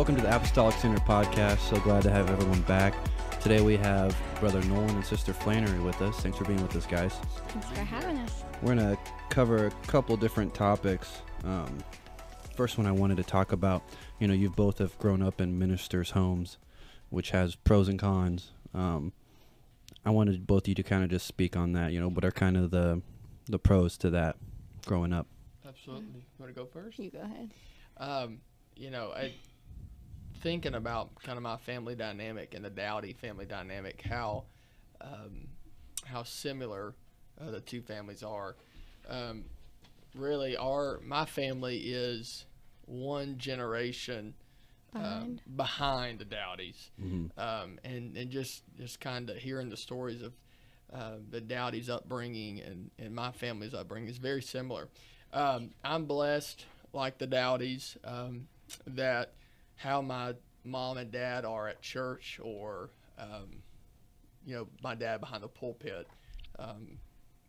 Welcome to the Apostolic Center podcast. So glad to have everyone back. Today we have Brother Nolan and Sister Flannery with us. Thanks for being with us, guys. Thanks for having us. We're going to cover a couple different topics. Um, first one I wanted to talk about, you know, you both have grown up in ministers' homes, which has pros and cons. Um, I wanted both of you to kind of just speak on that. You know, what are kind of the the pros to that growing up? Absolutely. You want to go first? You go ahead. Um, you know, I thinking about kind of my family dynamic and the Dowdy family dynamic, how um, how similar uh, the two families are. Um, really, our my family is one generation um, Behind. behind the Dowdies, Mhm. um, and and just just kind of hearing the stories of uh, the Dowdies' upbringing and and my family's upbringing is very similar. Um, I'm blessed, like the Dowdies, um, that how my mom and dad are at church, or um, you know, my dad behind the pulpit. Um,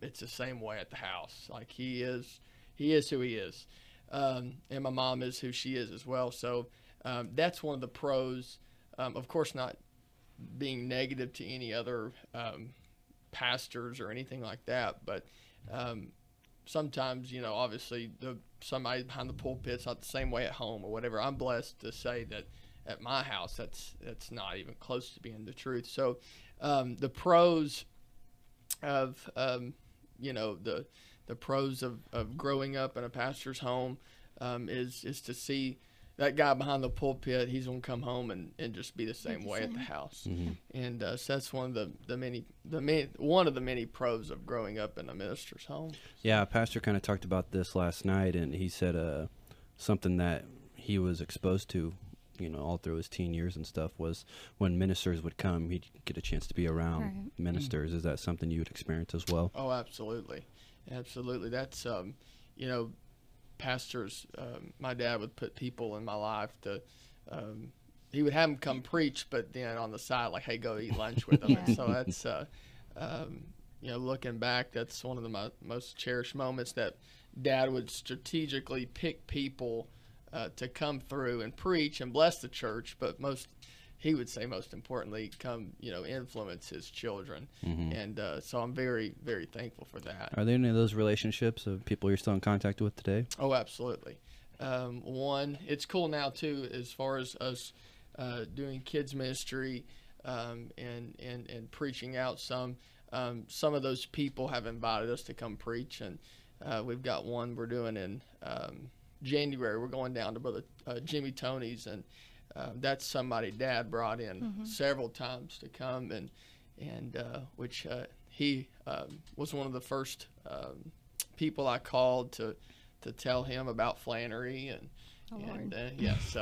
it's the same way at the house. Like he is, he is who he is, um, and my mom is who she is as well. So um, that's one of the pros. Um, of course, not being negative to any other um, pastors or anything like that, but um, sometimes you know, obviously, the somebody behind the pulpit's not the same way at home or whatever. I'm blessed to say that at my house, that's that's not even close to being the truth. So um, the pros of um, you know the the pros of, of growing up in a pastor's home um, is is to see that guy behind the pulpit he's gonna come home and, and just be the same way at the same. house Mhm. and uh, so that's one of the, the many the many, one of the many pros of growing up in a minister's home Yeah, Pastor kind of talked about this last night, and he said uh, something that he was exposed to, you know, all through his teen years and stuff was when ministers would come, he'd get a chance to be around Right. ministers. Is that something you would experience as well? Oh, absolutely, absolutely. That's um, you know, pastors. Um, my dad would put people in my life to. Um, he would have them come preach, but then on the side, like, hey, go eat lunch with them. Yeah. And so that's, uh, um, you know, looking back, that's one of the mo- most cherished moments that dad would strategically pick people uh, to come through and preach and bless the church, but most, he would say, most importantly, come, you know, influence his children. Mhm. And uh, so I'm very, very thankful for that. Are there any of those relationships of people you're still in contact with today? Oh, absolutely. Um, one, it's cool now too, as far as us uh, doing kids ministry um, and, and and preaching out. Some um, some of those people have invited us to come preach, and uh, we've got one we're doing in um, January. We're going down to Brother uh, Jimmy Tony's, and uh, that's somebody Dad brought in several times to come, and and uh, which uh, he um, was one of the first um, people I called to to tell him about Flannery and Oh, and uh, yeah so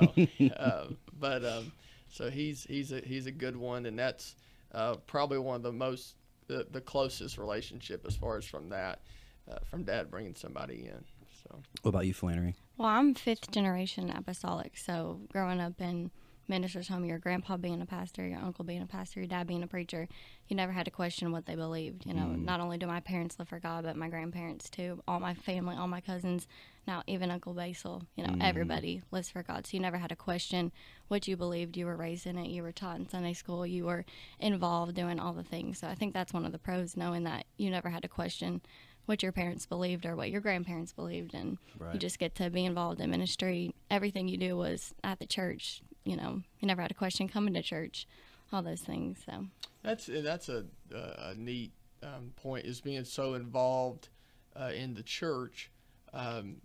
um, but um, so he's he's a he's a good one and that's uh, probably one of the most the, the closest relationship as far as from that uh, from dad bringing somebody in so What about you, Flannery? Well, I'm fifth generation apostolic, so growing up in minister's home, your grandpa being a pastor, your uncle being a pastor, your dad being a preacher, you never had to question what they believed. You know, Mm. not only do my parents live for God, but my grandparents too. All my family, all my cousins, now even Uncle Basil. You know, Mm. everybody lives for God, so you never had to question what you believed. You were raised in it. You were taught in Sunday school. You were involved doing all the things. So I think that's one of the pros, knowing that you never had to question what your parents believed or what your grandparents believed, and Right. you just get to be involved in ministry. Everything you do was at the church. You know, you never had a question coming to church, all those things. So that's that's a, a, a neat um, point is being so involved uh, in the church um,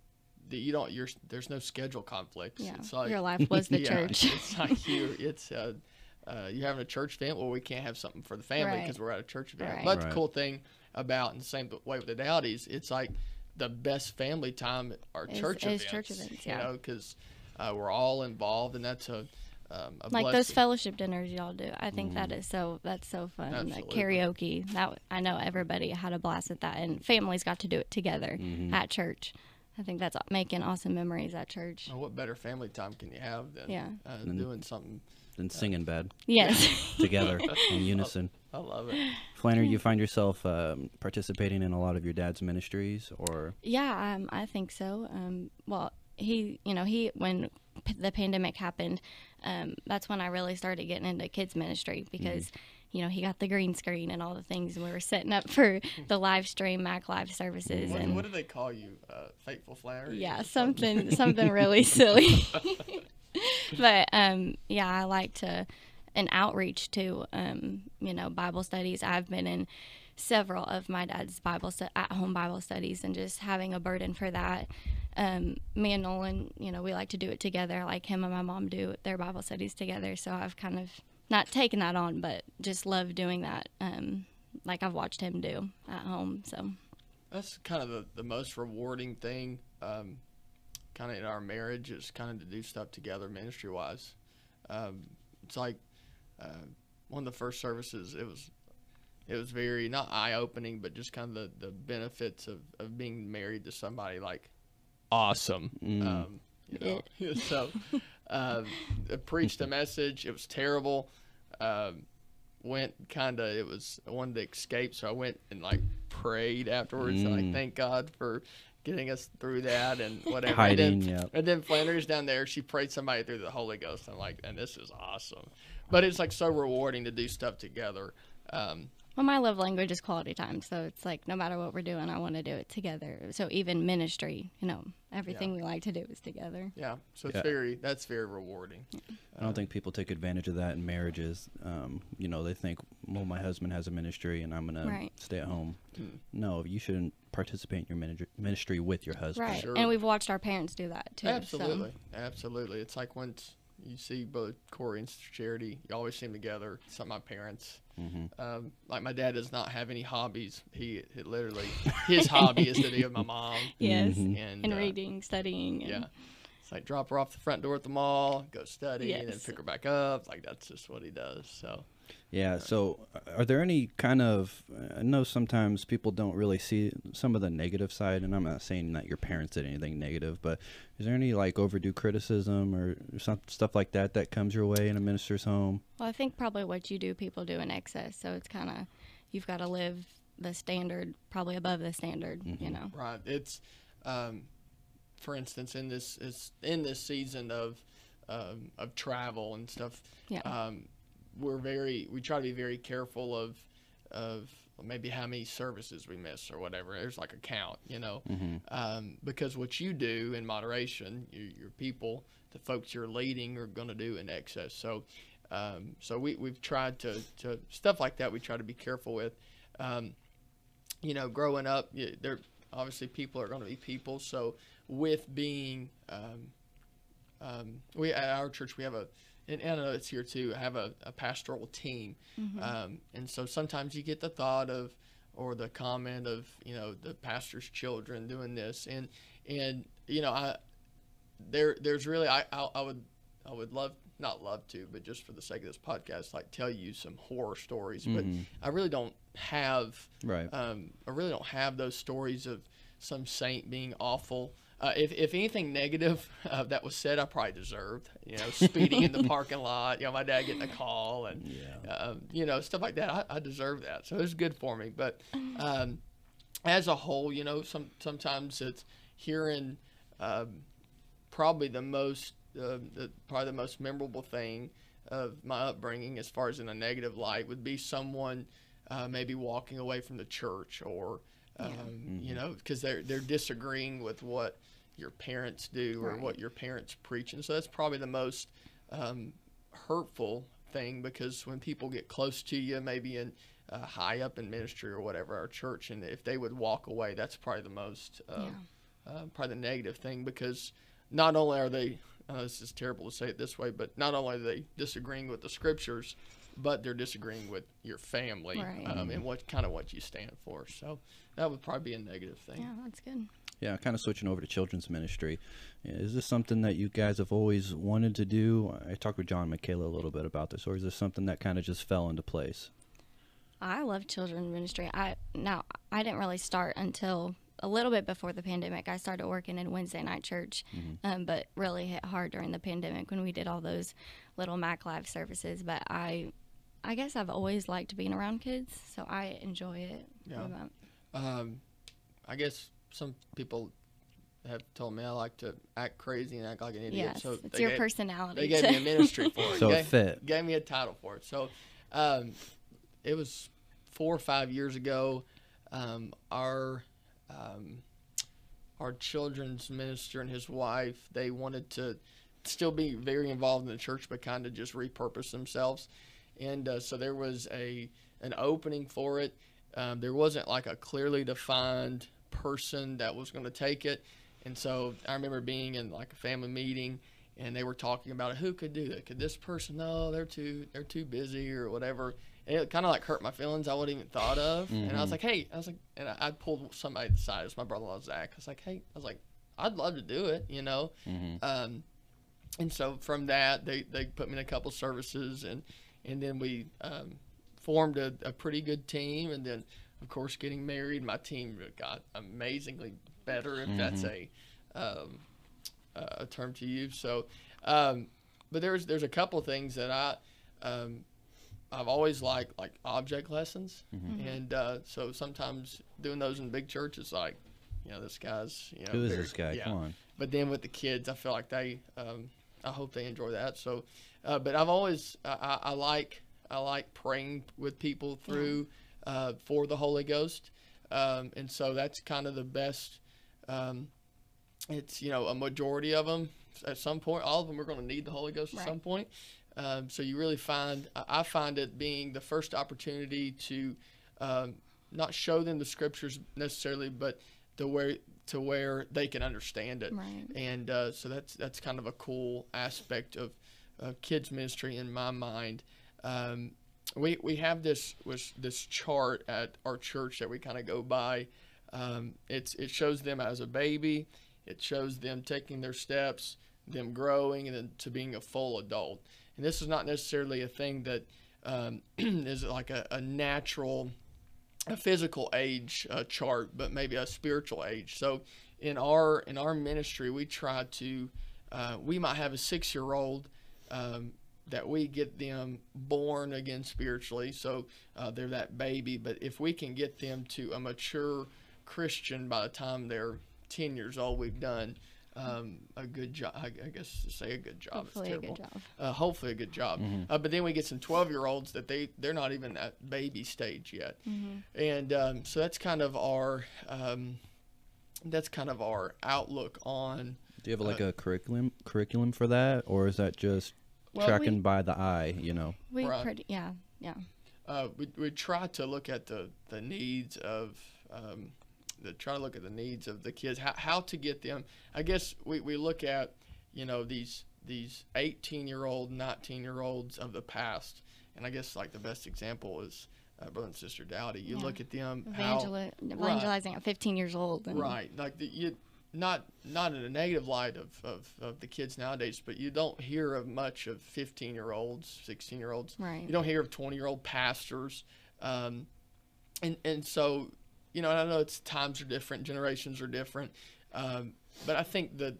that you don't you're there's no schedule conflicts yeah, it's like your life was the Yeah, church. It's like you, it's uh, uh, you having a church event. Well, we can't have something for the family Right. because we're at a church event. Right. But Right. the cool thing about, and the same way with the Dowdies, it's like the best family time are Is- church is events. church events, You know, because uh, we're all involved, and that's a um, a like those fellowship dinners y'all do. I think that is so that's so fun. The Absolutely. karaoke. That I know everybody had a blast at that, and families got to do it together at church. I think that's making awesome memories at church. Oh, what better family time can you have than Yeah. uh, And- doing something? Then singing bed Yes. together in unison. I love it. Flannery, you find yourself um, participating in a lot of your dad's ministries, or Yeah, um, I think so. Um, well, he, you know, he when p- the pandemic happened, um, that's when I really started getting into kids ministry because. You know, he got the green screen and all the things. And we were setting up for the live stream Mac Live services. What, and what do they call you? Uh, Faithful Flannery? yeah, something something really silly. but um, yeah, I like to an outreach to um, you know Bible studies. I've been in several of my dad's Bible stu- at home Bible studies, and just having a burden for that. Um, me and Nolan, you know, we like to do it together, like him and my mom do their Bible studies together. So I've kind of not taken that on, but just love doing that. Um, like I've watched him do at home. So That's kind of the, the most rewarding thing, um, kind of in our marriage, is kind of to do stuff together ministry wise. Um, it's like uh, one of the first services. It was it was very not eye opening, but just kind of the, the benefits of, of being married to somebody like awesome. Mm. Um, you know, so uh, I preached a message. It was terrible. Um, went kind of. It was I wanted to escape, so I went and like prayed afterwards. And, like Mm. thank God for getting us through that and whatever. Hiding, and then, yeah. and then Flannery's down there, she prayed somebody through the Holy Ghost. I'm like, and this is awesome. But it's like so rewarding to do stuff together. Um, Well, my love language is quality time, so it's like no matter what we're doing, I want to do it together. So even ministry, you know, everything we like to do is together. yeah, so it's Yeah. very that's very rewarding. I don't think people take advantage of that in marriages. Um, you know, they think, well, my husband has a ministry and I'm going Right. to stay at home. Mm. No, you shouldn't participate in your ministry with your husband. Right. Sure. And we've watched our parents do that too. so- Absolutely, absolutely. It's like once you see both Corey and Charity, you always see them together. Some of my parents, hmm um, like my dad, does not have any hobbies. He, he literally his hobby is to be with my mom. Yes. Mhm. And, And uh, reading, studying. And, Yeah. It's like drop her off the front door at the mall, go study, and then pick her back up. Like that's just what he does. So Yeah. So, uh, are there any kind of? I know sometimes people don't really see some of the negative side, and I'm not saying that your parents did anything negative, but is there any like overdue criticism or some stuff like that that comes your way in a minister's home? Well, I think probably what you do, people do in excess. So it's kind of, you've got to live the standard, probably above the standard, you Mhm. know. right, it's um, for instance in this is in this season of um, of travel and stuff. Yeah. um, we're very we try to be very careful of of maybe how many services we miss or whatever. There's like a count, you know, Mm-hmm. um, because what you do in moderation, your, your people, the folks you're leading, are going to do in excess. So, um, so we we've tried to to stuff like that. We try to be careful with. Um, you know, growing up, y- there obviously people are going to be people. So with being um, um, we at our church we have a and I know it's here too. I have a, a pastoral team, um, and so sometimes you get the thought of or the comment of you know the pastor's children doing this, and and you know I there there's really I I, I would I would love not love to, but just for the sake of this podcast, like tell you some horror stories, but Mhm. I really don't have Right. um, I really don't have those stories of some saint being awful. Uh, if, if anything negative uh, that was said, I probably deserved. You know, speeding in the parking lot. You know, my dad getting a call, and yeah. um, you know stuff like that. I, I deserve that, so it's good for me. But um, as a whole, you know, some sometimes it's hearing um, probably the most uh, the, probably the most memorable thing of my upbringing, as far as in a negative light, would be someone uh, maybe walking away from the church or um, Yeah. you know because they're they're disagreeing with what your parents do or Right. what your parents preach, and so that's probably the most um, hurtful thing because when people get close to you, maybe in uh, high up in ministry or whatever, our church, and if they would walk away, that's probably the most, uh, Yeah. uh, probably the negative thing because not only are they, uh, this is terrible to say it this way, but not only are they disagreeing with the scriptures, but they're disagreeing with your family Right. um, and what kind of what you stand for. So that would probably be a negative thing. Yeah, that's good. Yeah, kind of switching over to children's ministry. Is this something that you guys have always wanted to do? I talked with John and Michaela a little bit about this, or is this something that kind of just fell into place? I love children's ministry. I now I didn't really start until a little bit before the pandemic. I started working in Wednesday night church, um, but really hit hard during the pandemic when we did all those little Mac Live services. But I, I guess I've always liked being around kids, so I enjoy it. Yeah. About- Um, I guess some people have told me I like to act crazy and act like an idiot. Yes, so it's your gave, personality. They gave me a ministry for it. So it gave, fit. Gave me a title for it. So um, it was four or five years ago. Um, our um, our children's minister and his wife they wanted to still be very involved in the church, but kind of just repurpose themselves. And uh, so there was a an opening for it. Um, there wasn't like a clearly defined person that was going to take it. And so I remember being in like a family meeting and they were talking about. Who could do that? Could this person? No, they're too they're too busy or whatever. And it kind of like hurt my feelings. I wouldn't even thought of. And I was Mhm. like, hey, I was like, and I, I pulled somebody aside. It was my brother-in-law Zach. I was like, hey, I was like, I'd love to do it, you know. Mm-hmm. Um, and so from that, they, they put me in a couple services, and and then we um, formed a, a pretty good team. And then, of course, getting married, my team got amazingly better, if that's a um, a term to use. So, um, but there's there's a couple things that I um, I've always liked, like object lessons, Mm-hmm. and uh, so sometimes doing those in big churches, like you know, this guy's you know Who is this guy? yeah. Come on. But then with the kids, I feel like they, um, I hope they enjoy that. So, uh, but I've always, I, I, I like, I like praying with people through uh, for the Holy Ghost, um, and so that's kind of the best. Um, it's you know a majority of them at some point, all of them are going to need the Holy Ghost at some point. Um, so you really find, I find it being the first opportunity to um, not show them the scriptures necessarily, but to where to where they can understand it Right. and uh, so that's that's kind of a cool aspect of, of kids ministry in my mind. Um, we we have this was this chart at our church that we kind of go by. Um, it's it shows them as a baby, it shows them taking their steps, them growing, and then to being a full adult. And this is not necessarily a thing that um, is like a, a natural a physical age uh, chart, but maybe a spiritual age. So in our in our ministry, we try to uh, we might have a six year old um, that we get them born again spiritually, so uh, they're that baby. But if we can get them to a mature Christian by the time they're ten years old, we've done um, a good job. I, I guess to say a good job. Hopefully, it's a good job. uh, hopefully a good job. Uh, but then we get some 12 year olds that they they're not even at baby stage yet, and um, so that's kind of our um, that's kind of our outlook on. Do you have like a curriculum curriculum for that, or is that just Well, tracking we- by the eye? You know. We Right. pretty, yeah, yeah. Uh, we we try to look at the the needs of. Um, the, try to look at the needs of the kids, how, how to get them. I guess we, we look at, you know, these these 18 year old, 19 year olds of the past, and I guess like the best example is uh, brother and sister Dowdy. You Yeah. look at them, how, Evangeli- evangelizing at 15 years old. And Right, like the, you, not not in a negative light of, of, of the kids nowadays, but you don't hear of much of fifteen year olds, sixteen year olds. Right. You don't hear of twenty year old pastors, um, and and so you know, and I know it's times are different, generations are different, um, but I think the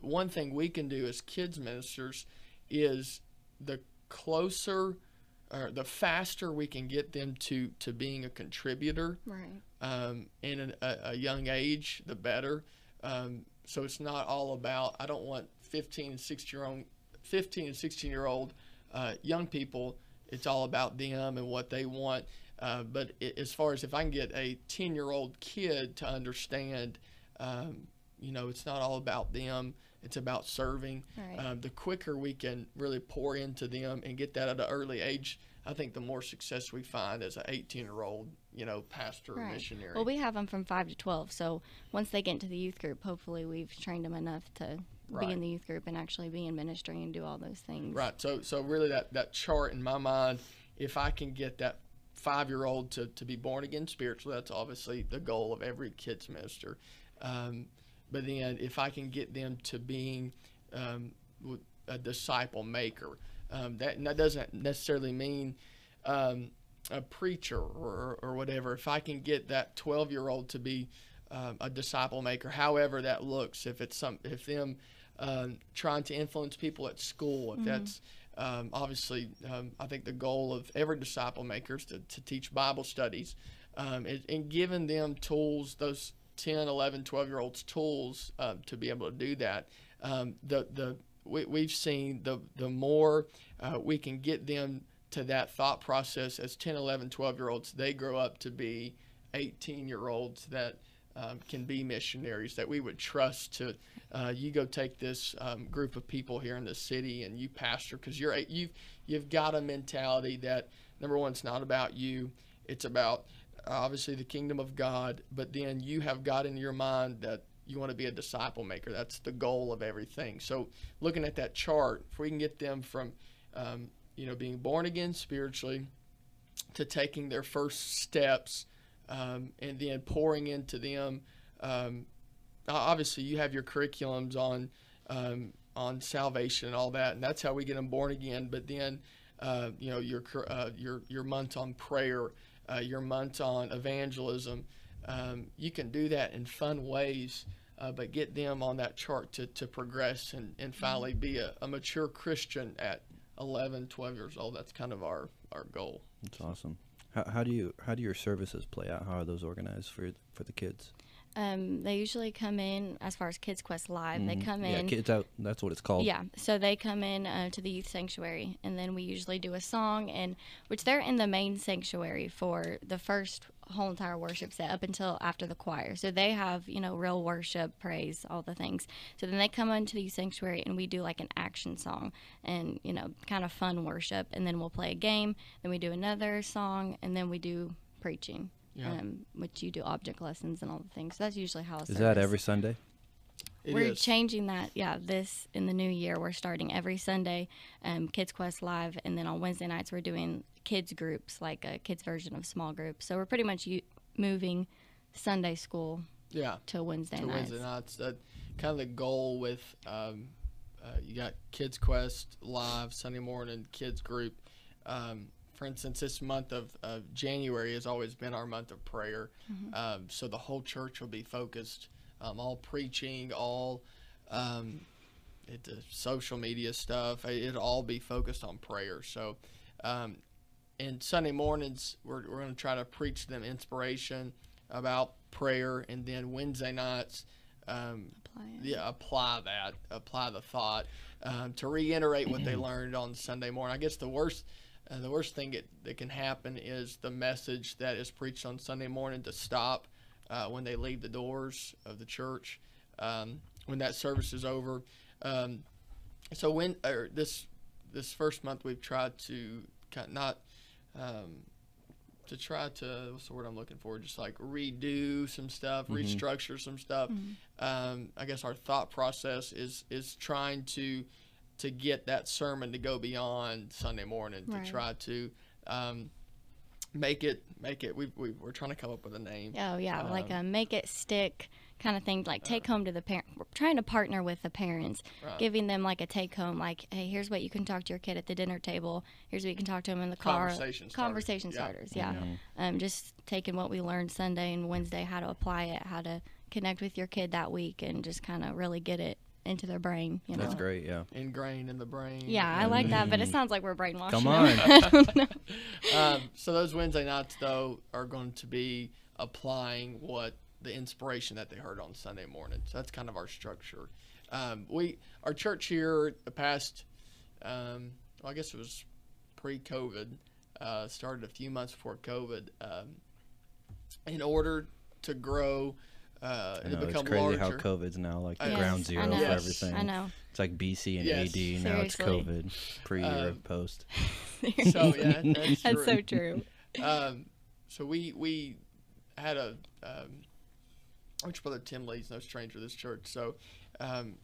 one thing we can do as kids ministers is the closer or the faster we can get them to to being a contributor Right. um, in an, a, a young age, the better. Um, so it's not all about. I don't want 15 and 16 year old, 15 and 16 year old uh, young people. It's all about them and what they want. Uh, but as far as if I can get a 10 year old kid to understand, um, you know, it's not all about them. It's about serving. Right. Um, the quicker we can really pour into them and get that at an early age, I think the more success we find as an 18 year old, you know, pastor or missionary. Well, we have them from 5 to 12. So once they get into the youth group, hopefully we've trained them enough to be in the youth group and actually be in ministry and do all those things. Right. So so really that that chart in my mind, if I can get that five year old to, to be born again spiritually, that's obviously the goal of every kids minister. Um, but then if I can get them to being um, a disciple maker, um, that that doesn't necessarily mean um, a preacher or, or whatever. If I can get that 12 year old to be um, a disciple maker, however that looks, if it's some, if them um, trying to influence people at school, if that's um, obviously, um, I think the goal of every disciple maker is to, to teach Bible studies um, and, and giving them tools, those 10, 11, 12 year olds tools uh, to be able to do that. Um, the the we, we've seen the the more uh, we can get them to that thought process as 10, 11, 12 year olds, they grow up to be 18 year olds that um, can be missionaries that we would trust to. Uh, you go take this um, group of people here in the city and you pastor because you're you've you've got a mentality that number one, it's not about you, it's about obviously the kingdom of God, but then you have got in your mind that you want to be a disciple maker. That's the goal of everything. So looking at that chart, if we can get them from um, you know being born again spiritually to taking their first steps um, and then pouring into them. Um, obviously, you have your curriculums on um, on salvation and all that, and that's how we get them born again. But then, uh, you know, your uh, your your month on prayer, uh, your month on evangelism. Um, you can do that in fun ways, uh, but get them on that chart to, to progress and, and finally be a, a mature Christian at 11, 12 years old. That's kind of our, our goal. That's awesome. How, how do you how do your services play out? How are those organized for for the kids? Um, they usually come in as far as Kids Quest Live. They Mhm. come Yeah, in. Yeah, kids out. That's what it's called. Yeah, so they come in uh, to the youth sanctuary, and then we usually do a song, and which they're in the main sanctuary for the first whole entire worship set up until after the choir. So they have you know real worship, praise, all the things. So then they come into the sanctuary, and we do like an action song, and you know kind of fun worship, and then we'll play a game, then we do another song, and then we do preaching. Yeah. Um, which you do object lessons and all the things. So that's usually how. a Is that every Sunday? It we're is. changing that. Yeah, this in the new year, we're starting every Sunday, um, Kids Quest Live, and then on Wednesday nights we're doing kids groups, like a kids version of small groups. So we're pretty much u- moving Sunday school yeah. to Wednesday to nights. Wednesday nights. That kind of the goal with um, uh, you got Kids Quest live Sunday morning kids group. Um, for instance, this month of, of January has always been our month of prayer. Um, so the whole church will be focused, um, all preaching, all um, it, the social media stuff. It'll all be focused on prayer. So, um, and Sunday mornings we're, we're going to try to preach them inspiration about prayer, and then Wednesday nights. Um, Apply yeah, apply that, apply the thought um, to reiterate what they learned on Sunday morning. I guess the worst, uh, the worst thing it, that can happen is the message that is preached on Sunday morning to stop uh, when they leave the doors of the church um, when that service is over. Um, so when this this first month we've tried to kind not um, to try to what's the word I'm looking for? Just like redo some stuff, restructure some stuff. Um, I guess our thought process is is trying to to get that sermon to go beyond Sunday morning Right. to try to um, make it make it. We we we're trying to come up with a name. Oh yeah, like Um, a make it stick kind of thing. Like take home to the parent. We're trying to partner with the parents, Right. giving them like a take home. Like, hey, here's what you can talk to your kid at the dinner table. Here's what you can talk to them in the car. Conversation starters. Conversation Yeah. starters. Yeah. Um, just taking what we learned Sunday and Wednesday, how to apply it, how to connect with your kid that week, and just kind of really get it into their brain. You know. That's great. Yeah. Ingrained in the brain. Yeah, I like that, but it sounds like we're brainwashing. Come them. on. um, so those Wednesday nights though are going to be applying what the inspiration that they heard on Sunday morning. So that's kind of our structure. Um, we our church here the past, um, well, I guess it was pre-COVID, uh, started a few months before COVID. Um, in order to grow uh, I and know, to it's crazy larger, how COVID's now like the Yes, ground zero for everything. I know. It's like BC and Yes. AD. Now it's COVID. Pre or Um, post. so yeah, that's, That's so true. um, so we we had a um, which brother Tim Lee's no stranger to this church. So um,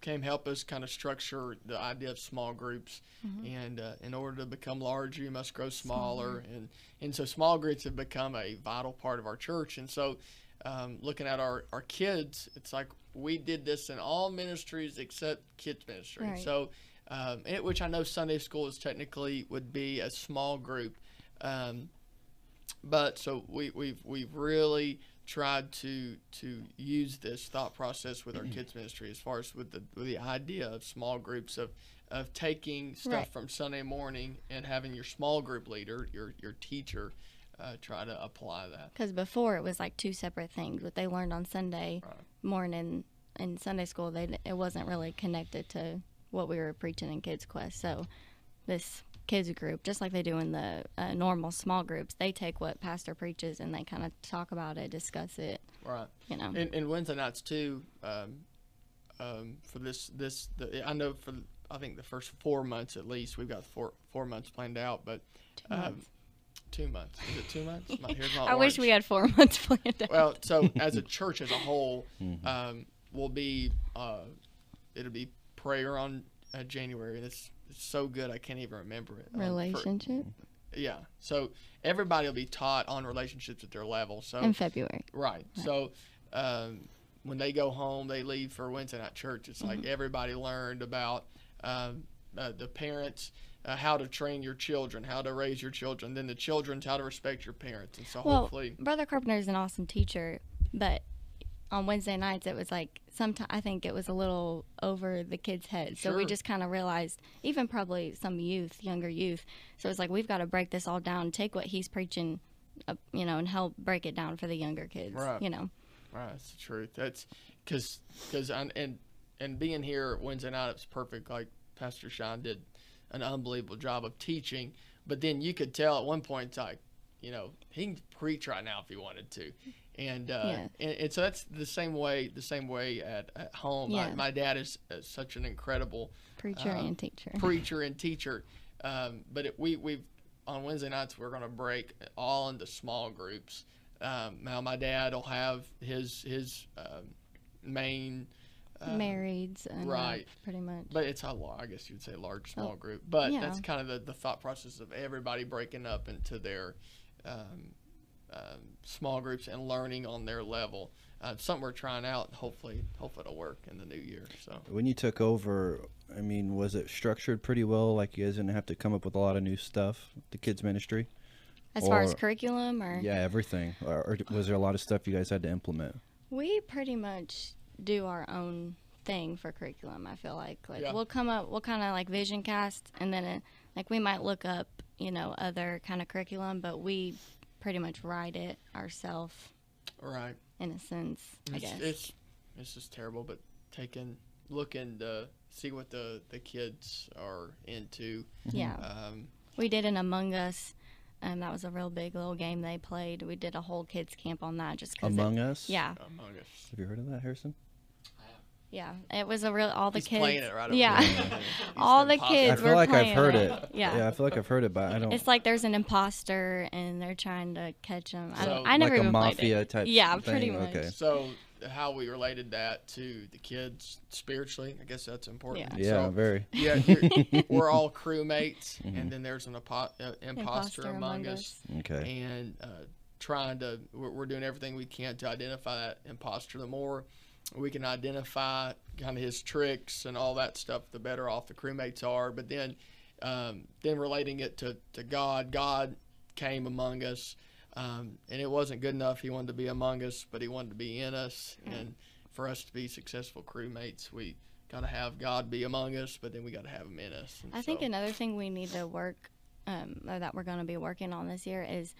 came help us kind of structure the idea of small groups. And uh, in order to become larger, you must grow smaller. And and so small groups have become a vital part of our church. And so um, looking at our, our kids, it's like we did this in all ministries except kids ministry. Right. So, um, and- which I know Sunday school is technically would be a small group. Um, but so we, we've we've really tried to to use this thought process with our kids ministry as far as with the with the idea of small groups of of taking stuff Right. from Sunday morning and having your small group leader your your teacher uh, try to apply that. Because before it was like two separate things. What they learned on Sunday Right. morning in Sunday school, they it wasn't really connected to what we were preaching in Kids Quest. So this kids group, just like they do in the uh, normal small groups, they take what pastor preaches and they kind of talk about it, discuss it. Right. You know, And, and Wednesday nights too. Um, um, for this this the, I know for I think the first four months at least we've got four four months planned out, but two um, months. two months is it two months? My hair's not I wish we had four months planned out. Well, so as a church as a whole, um, will be uh, it'll be prayer on uh, January. That's it's so good I can't even remember it. Um, for- Relationship yeah. So everybody will be taught on relationships at their level. So in February. right. So um, when they go home, they leave for Wednesday night church. It's Mm-hmm. like everybody learned about um, uh, the parents. Uh, how to train your children, how to raise your children, then the children's how to respect your parents, and so Well, hopefully, Brother Carpenter is an awesome teacher, but on Wednesday nights it was like sometimes I think it was a little over the kids' heads. So we just kind of realized, even probably some youth, younger youth. So it's like we've got to break this all down, take what he's preaching, uh, you know, and help break it down for the younger kids. Right. You know, Right, that's the truth. That's because because and and being here Wednesday night it's perfect. Like Pastor Sean did an unbelievable job of teaching, but then you could tell at one point like, you know, he can preach right now if he wanted to, and uh, Yeah. and, and so that's the same way the same way at, at home. Yeah. My, my dad is uh, such an incredible preacher Um, and teacher. preacher and teacher. Um, but it, we we on Wednesday nights we're going to break all into small groups. Um, now my dad will have his his um, main. Marrieds uh, right. pretty much. But it's a lar- I guess you'd say large small Oh, group. But yeah. that's kind of the, the thought process of everybody breaking up into their um, um, small groups and learning on their level. Uh, something we're trying out. and Hopefully, hopefully it'll work in the new year. So When you took over, I mean, was it structured pretty well? Like you guys didn't have to come up with a lot of new stuff, the kids ministry? as far as curriculum, or Yeah, everything. Or, or was there a lot of stuff you guys had to implement? We pretty much do our own thing for curriculum. I feel like like Yeah. we'll come up, we'll kind of like vision cast, and then it, like we might look up, you know, other kind of curriculum, but we pretty much write it ourselves right. in a sense. I It's, guess. it's it's just terrible, but taking looking to see what the the kids are into. yeah, Um, we did an Among Us. Um, that was a real big little game they played. We did a whole kids camp on that just because. Among Us? Yeah, Among Us. Have you heard of that, Harrison? Yeah. It was a real all the He's kids. playing it right over yeah. there. He's All the imposter. I kids feel were like I've heard it. it. Yeah. I feel like I've heard it, but I don't. It's like there's an imposter and they're trying to catch him. I, So- don't, I never like a even played mafia it. type. Yeah, thing. pretty much. Okay. So how we related that to the kids spiritually, I guess that's important. Yeah. Yeah, So, very. yeah, we're all crewmates, Mhm. and then there's an apo- uh, imposter, among us, Okay. and uh, trying to we're, we're doing everything we can to identify that imposter. The more we can identify kind of his tricks and all that stuff, the better off the crewmates are. But then, um, then relating it to, to God, God came among us, um, and it wasn't good enough. He wanted to be among us, but he wanted to be in us, and for us to be successful crewmates, we got to have God be among us, but then we got to have him in us. And I think another thing we need to work, um, or that we're going to be working on this year is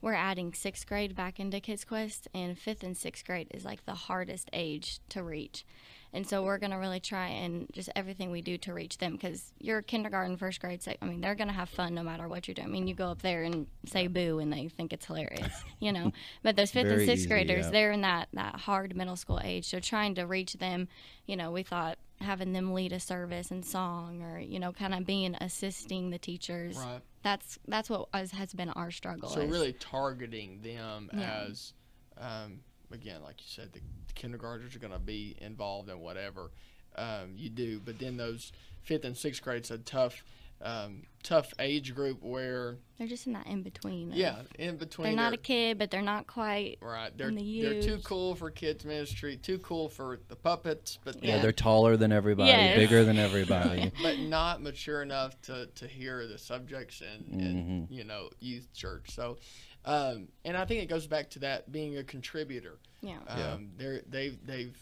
we're adding sixth grade back into Kids Quest, and fifth and sixth grade is like the hardest age to reach. And so we're going to really try and just everything we do to reach them because your kindergarten, first grade, sec- I mean, they're going to have fun no matter what you're doing. I mean, you go up there and say boo and they think it's hilarious, you know. But those fifth Very and sixth easy, graders, yeah. they're in that, that hard middle school age. So trying to reach them, you know, we thought having them lead a service and song or, you know, kind of being assisting the teachers. right. That's that's what has, has been our struggle. So is- really targeting them Yeah. as, um, again, like you said, the kindergartners are going to be involved in whatever um, you do. But then those fifth and sixth grades are tough, um, tough age group where they're just in that in between. yeah, in between They're not a they're- kid, but they're not quite. Right, they're and the they're too cool for kids ministry, too cool for the puppets, but Yeah, Yeah. they're taller than everybody, Yes. bigger than everybody. but not mature enough to, to hear the subjects in, in Mhm. you know youth church. So, um, and I think it goes back to that being a contributor. Yeah. Yeah. Um, they're they've they've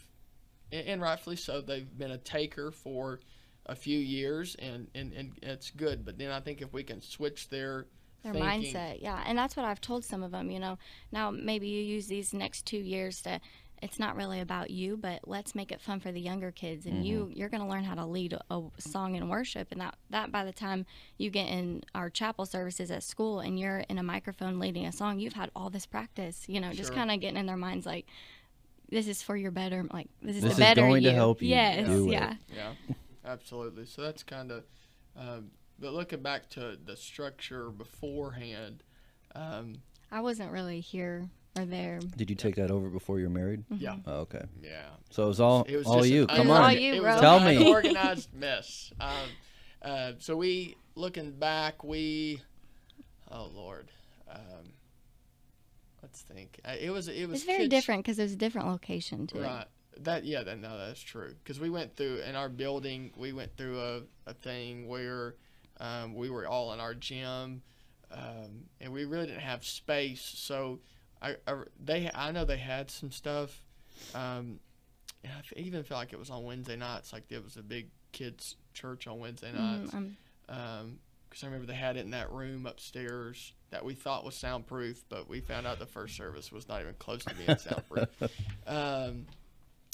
and and rightfully so. They've been a taker for a few years, and and and it's good. But then I think if we can switch their their thinking. mindset yeah and that's what i've told some of them you know now maybe you use these next two years to it's not really about you but let's make it fun for the younger kids and you mm-hmm. you're going to learn how to lead a, a song in worship and that that by the time you get in our chapel services at school and you're in a microphone leading a song you've had all this practice you know just Sure. kind of getting in their minds like this is for your better like this is This the is better going to help you yes do it. yeah Yeah, absolutely. So that's kind of, um, but looking back to the structure beforehand, um, i wasn't really here or there Did you take that over before you were married? yeah, Oh, okay. yeah. So it was all It was all you. an Come was on. all unorgan- you, it was Tell an me. unorganized mess. Um, uh, so we, looking back, we, oh Lord, um, let's think. Uh, it was it was it's very kids- different because there's a different location too. Right. That yeah, that no, that's true. Because we went through in our building, we went through a, a thing where um, we were all in our gym, um, and we really didn't have space. So I, I they I know they had some stuff. Um, and I even felt like it was on Wednesday nights, like it was a big kids church on Wednesday nights. Mm, um, Because I remember they had it in that room upstairs that we thought was soundproof, but we found out the first service was not even close to being soundproof. um,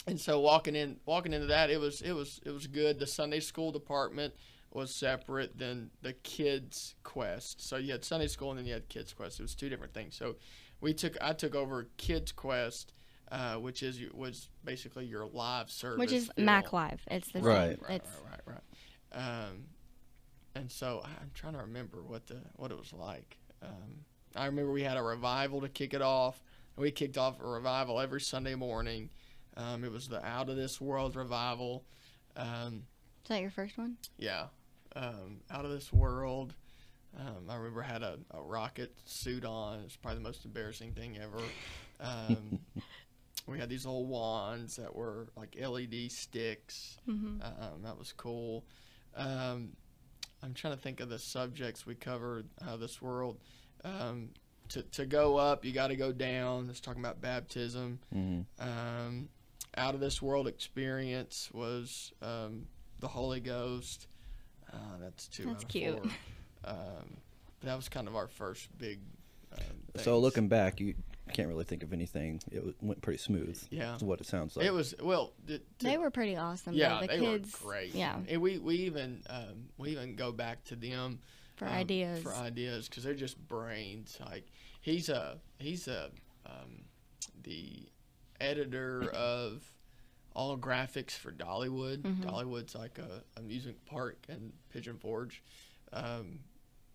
and so walking in, walking into that, it was it was it was good. The Sunday school department was separate than the kids quest. So you had Sunday school and then you had kids quest. It was two different things. So we took I took over kids quest. Uh, which is was basically your live service, which is feel. Mac Live. It's the Right. same. Right, It's right, right, right. Um, and so I- I'm trying to remember what the what it was like. Um, I remember we had a revival to kick it off. We kicked off a revival every Sunday morning. Um, it was the Out of This World revival. Um, is that your first one? yeah, um, Out of This World. Um, I remember I had a, a rocket suit on. It's probably the most embarrassing thing ever. Um, we had these old wands that were like LED sticks. Mm-hmm. Um, that was cool. Um, I'm trying to think of the subjects we covered. Uh, this world. Um, to, to go up, you got to go down. It's talking about baptism. hmm Um, out of this world experience was um, the Holy Ghost. Uh, that's two. That's out cute. Four. Um, that was kind of our first big. Um, So looking back, you can't really think of anything. It w- went pretty smooth. Yeah. Is what it sounds like. it was well. The, to- They were pretty awesome. yeah, though. the they kids, were great. Yeah, and we we even um, we even go back to them for um, ideas. for ideas because they're just brains. Like he's a he's a um, the editor of all graphics for Dollywood. Mhm. Dollywood's like a amusement park in Pigeon Forge, um,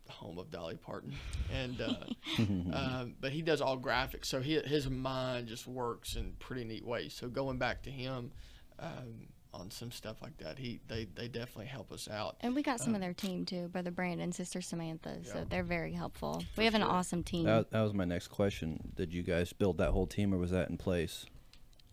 the home of Dolly Parton, and uh, um, but he does all graphics, so he, his mind just works in pretty neat ways. So going back to him. Um, on some stuff like that, he they, they definitely help us out. and we got some um, of their team too, Brother Brandon, Sister Samantha. So they're very helpful. For we have an awesome team. that, that was my next question. Did you guys build that whole team, or was that in place?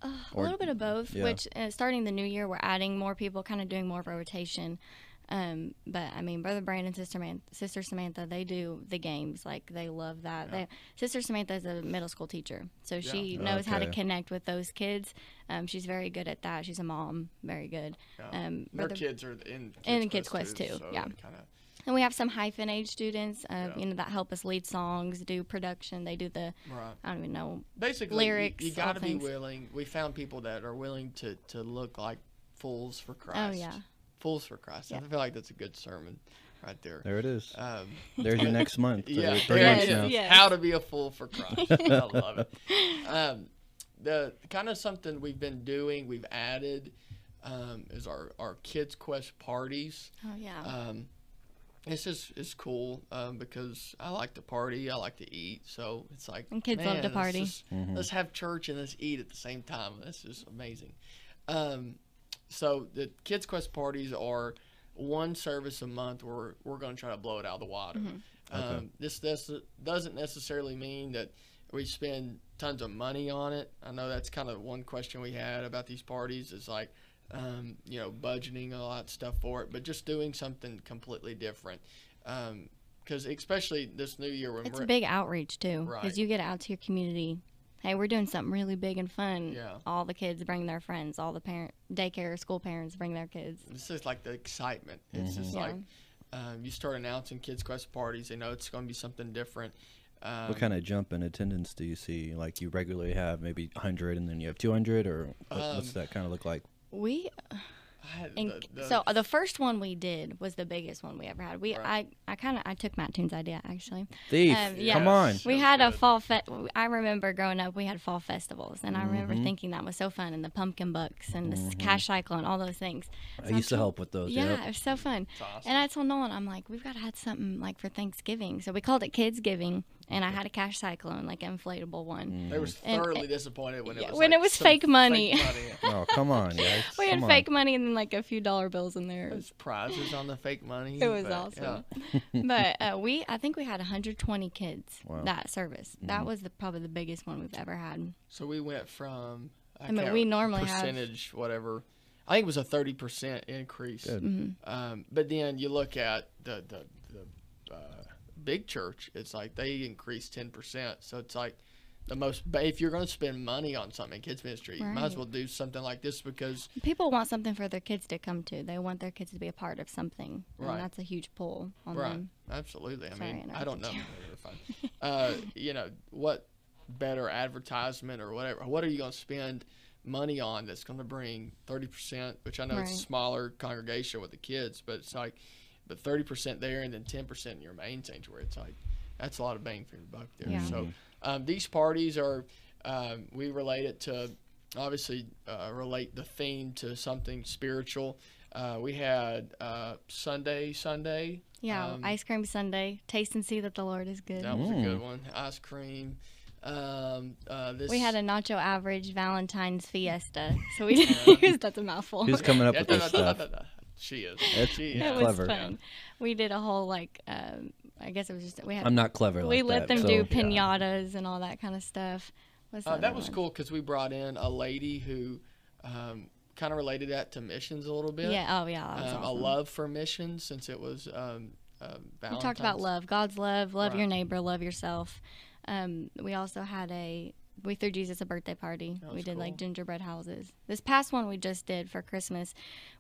Uh, a little bit of both. yeah. Which uh, starting the new year, we're adding more people, kind of doing more of a rotation. Um, but I mean, Brother Brandon, Sister Man- Sister Samantha, they do the games. Like they love that. Yeah. They, Sister Samantha is a middle school teacher, so she Yeah. knows how to connect with those kids. Um, she's very good at that. She's a mom, very good. Yeah. Um, Their Brother- kids are in Kids in Kids Quest too, so yeah. Kind of and we have some hyphen age students, uh, Yeah. you know, that help us lead songs, do production. They do the right. I don't even know. Basically, Lyrics, You, you got to be willing. We found people that are willing to to look like fools for Christ. Oh yeah, fools for Christ. I feel like that's a good sermon right there. There it is. Um, There's your next month. yeah, three there months it is. now. Yes. How to be a fool for Christ. I love it. Um, the kind of something we've been doing, we've added, um, is our our Kids Quest parties. oh yeah. Um, it's just it's cool um, because I like to party, I like to eat, so it's like And kids love to man, let's party. just- Mhm. Let's have church and let's eat at the same time. This is amazing. Um, so the Kids Quest parties are one service a month. Where we're going to try to blow it out of the water. Mhm. Um, Okay. this this doesn't necessarily mean that we spend tons of money on it. I know that's kind of one question we had about these parties is like, um, you know, budgeting a lot of stuff for it, but just doing something completely different. Because especially this new year when It's we're a big outreach too, because Right. you get out to your community. Hey, we're doing something really big and fun. Yeah. All the kids bring their friends. All the parent daycare school parents bring their kids. This is like the excitement. It's just Mhm. Yeah. like um, you start announcing Kids Quest parties, they know it's going to be something different. Um, what kind of jump in attendance do you see? Like you regularly have maybe 100 and then you have 200, or what, what's Um, that kind of look like? We I and the- the- so uh, the first one we did was the biggest one we ever had. We Right. I I kind of I took Mattoon's idea actually. Thief, um, yeah. come on. We That was had a fall fe- I remember growing up we had fall festivals and I remember Mhm. thinking that was so fun and the pumpkin bucks and the s cash and all those things. I So used to help with those. Yeah, yep. it was so fun. Awesome. And I told Nolan, I'm like, we've got to have something like for Thanksgiving. So we called it Kids Giving, and I had a cash cyclone, like inflatable one. They was And- thoroughly disappointed when Yeah, it was when like it was fake money. money. Oh, come on, guys. We had come on. fake money and then like a few dollar bills in there. It There's was, prizes on the fake money. it was but, awesome. yeah. but uh, we, I think we had 120 kids Wow. that service. That was the probably the biggest one we've ever had. So we went from I, I mean, we re- normally have- percentage whatever. I think it was a thirty percent increase. Mm-hmm. Um, but then you look at the the, the uh, big church. It's like they increased ten percent. So it's like the most. But if you're going to spend money on something, in kids ministry, you might as well do something like this because People want something for their kids to come to. They want their kids to be a part of something, and that's a huge pull on right, them. absolutely. I Sorry, mean, I I don't know. uh, you know what better advertisement or whatever? What are you going to spend? money on that's going to bring 30% which i know it's a smaller congregation with the kids but it's like but 30% there and then 10% in your main sanctuary it's like that's a lot of bang for your buck there Yeah. so um, these parties are um, we relate it to obviously uh, relate the theme to something spiritual uh, we had uh, sunday sunday Yeah, Um, ice cream Sunday. Taste and see that the Lord is good. that was a good Mm. one ice cream um, uh, this We had a nacho average Valentine's fiesta, so we Yeah. that's a mouthful. Who's coming up Yeah, with da- this da- da- stuff? Da- da. she is It's- she it's it is. was clever. fun. We did a whole like, um, I guess it was just we had I'm not clever like we that. let them so- do yeah. pinatas and all that kind of stuff. Uh, that was one? cool because we brought in a lady who um, kind of related that to missions a little bit. Yeah. Oh yeah. Um, awesome. a love for missions since it was um, uh, We talked about love, God's love, love your neighbor, love yourself. Um, we also had a we threw Jesus a birthday party. We was did like gingerbread houses. This past one we just did for Christmas,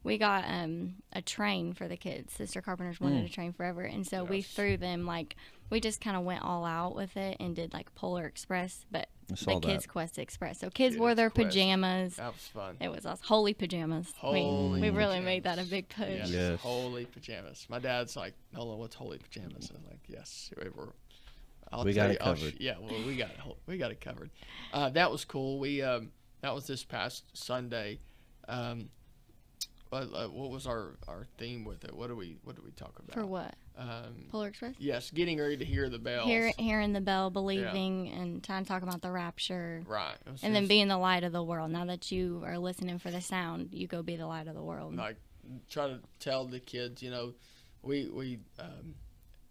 we got um, a train for the kids. Sister Carpenters wanted a train forever, and so we threw them like we just kind of went all out with it and did like Polar Express, but I saw the that. Kids Quest Express. So kids wore their Quest. pajamas. That was fun. It was us holy pajamas. We- Holy we, really made that a big push. Yes, Yes. holy pajamas. My dad's like, Nolan, what's holy pajamas? I'm like, yes, we were. I'll We got you, it I'll sh- covered. yeah, well, we got it. We got it covered. Uh, that was cool. We um, that was this past Sunday. Um, what, uh, what was our, our theme with it? What do we what do we talk about? For what? Um, Polar Express? yes, getting ready to hear the bells. Hear, hearing the bell, believing, and time to talk about the rapture. right. It was And then being the light of the world. Now that you are listening for the sound, you go be the light of the world. like try to tell the kids, you know, we we um,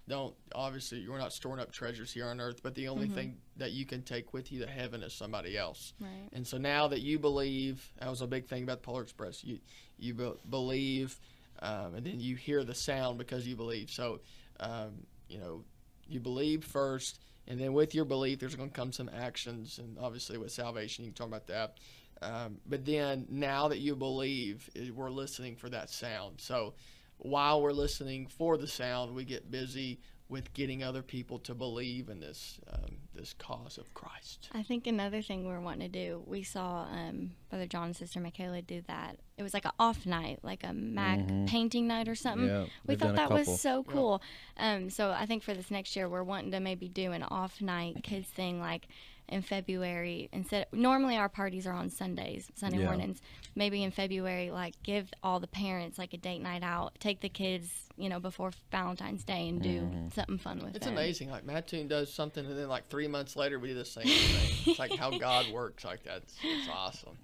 don't obviously we're not storing up treasures here on earth, but the only Mm-hmm. thing that you can take with you to heaven is somebody else. Right. And so now that you believe, that was a big thing about the Polar Express. You you be- believe, um, and then you hear the sound because you believe. So, um, you know, you believe first, and then with your belief, there's going to come some actions, and obviously with salvation, you can talk about that. Um, but then now that you believe, eh, we're listening for that sound. So while we're listening for the sound, we get busy with getting other people to believe in this um, this cause of Christ. I think another thing we're wanting to do, we saw um, Brother John and Sister Michaela do that. It was like an off night, like a Mac painting night or something. Yeah, we thought that was so cool. Um, so I think for this next year, we're wanting to maybe do an off night kids thing, like in February. Instead, normally our parties are on Sundays, Sunday Yeah. mornings. Maybe in February, like give all the parents like a date night out, take the kids, you know, before Valentine's Day and do Mm-hmm. something fun with It's them. amazing. Like Mattoon does something, and then like three months later, we do the same thing. It's like how God works. Like that. It's, it's awesome.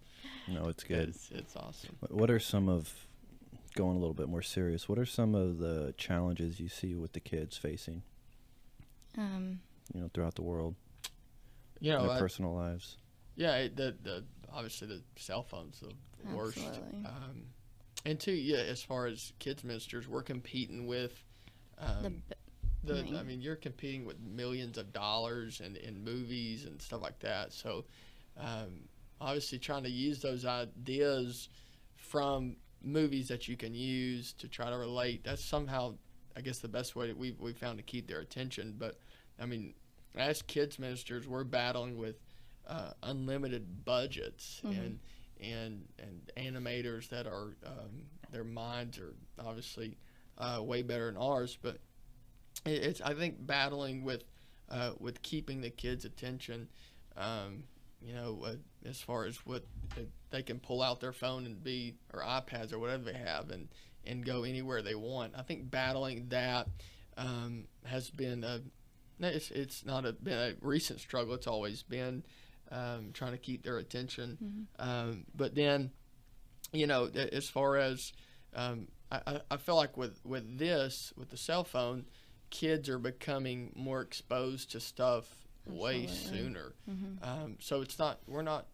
No, it's good. It's, it's awesome. What- What are some of going a little bit more serious? What are some of the challenges you see with the kids facing, Um, you know, throughout the world, You know, their I- personal lives? yeah. It, the the obviously the cell phones the worst. Absolutely. Um, and two, yeah, as far as kids ministers, we're competing with. Um, the, the I mean- I mean, you're competing with millions of dollars and in movies and stuff like that. So, um, obviously, trying to use those ideas from movies that you can use to try to relate. That's somehow I guess the best way that we we found to keep their attention. But I mean, as kids ministers, we're battling with uh, unlimited budgets Mhm. and and and animators that are um, their minds are obviously uh, way better than ours. But it, it's I think battling with uh, with keeping the kids' attention. Um, you know, uh, as far as what they can pull out their phone and be or iPads or whatever they have and and go anywhere they want. I think battling that um, has been a it's, it's not a, been a recent struggle. It's always been um, trying to keep their attention. Um, but then, you know, as far as um, I, I- feel like with with this with the cell phone, kids are becoming more exposed to stuff way Absolutely. sooner. Mhm. Um, so it's not we're not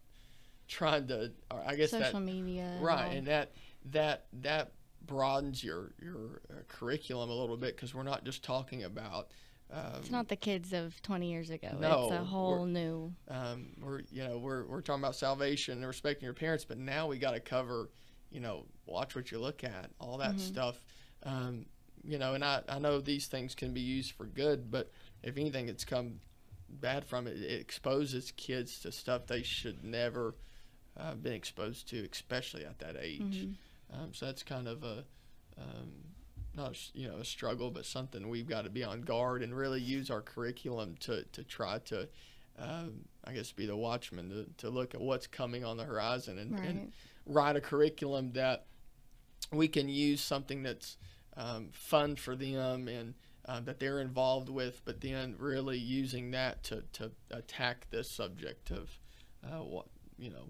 trying to. I guess that Social media. right all. and that that that broadens your your uh, curriculum a little bit because we're not just talking about um, It's not the kids of 20 years ago. No, it's a whole new. um, we're you know we're we're talking about salvation and respecting your parents but now we got to cover you know watch what you look at all that Mhm. stuff um, you know and I, I know these things can be used for good but if anything it's come bad from it it exposes kids to stuff they should never uh, been exposed to especially at that age Mhm. um, so that's kind of a um, not you know a struggle, but something we've got to be on guard and really use our curriculum to to try to, um, I guess, be the watchman to, to look at what's coming on the horizon and, Right. and write a curriculum that we can use something that's um, fun for them and uh, that they're involved with, but then really using that to, to attack this subject of uh, what you know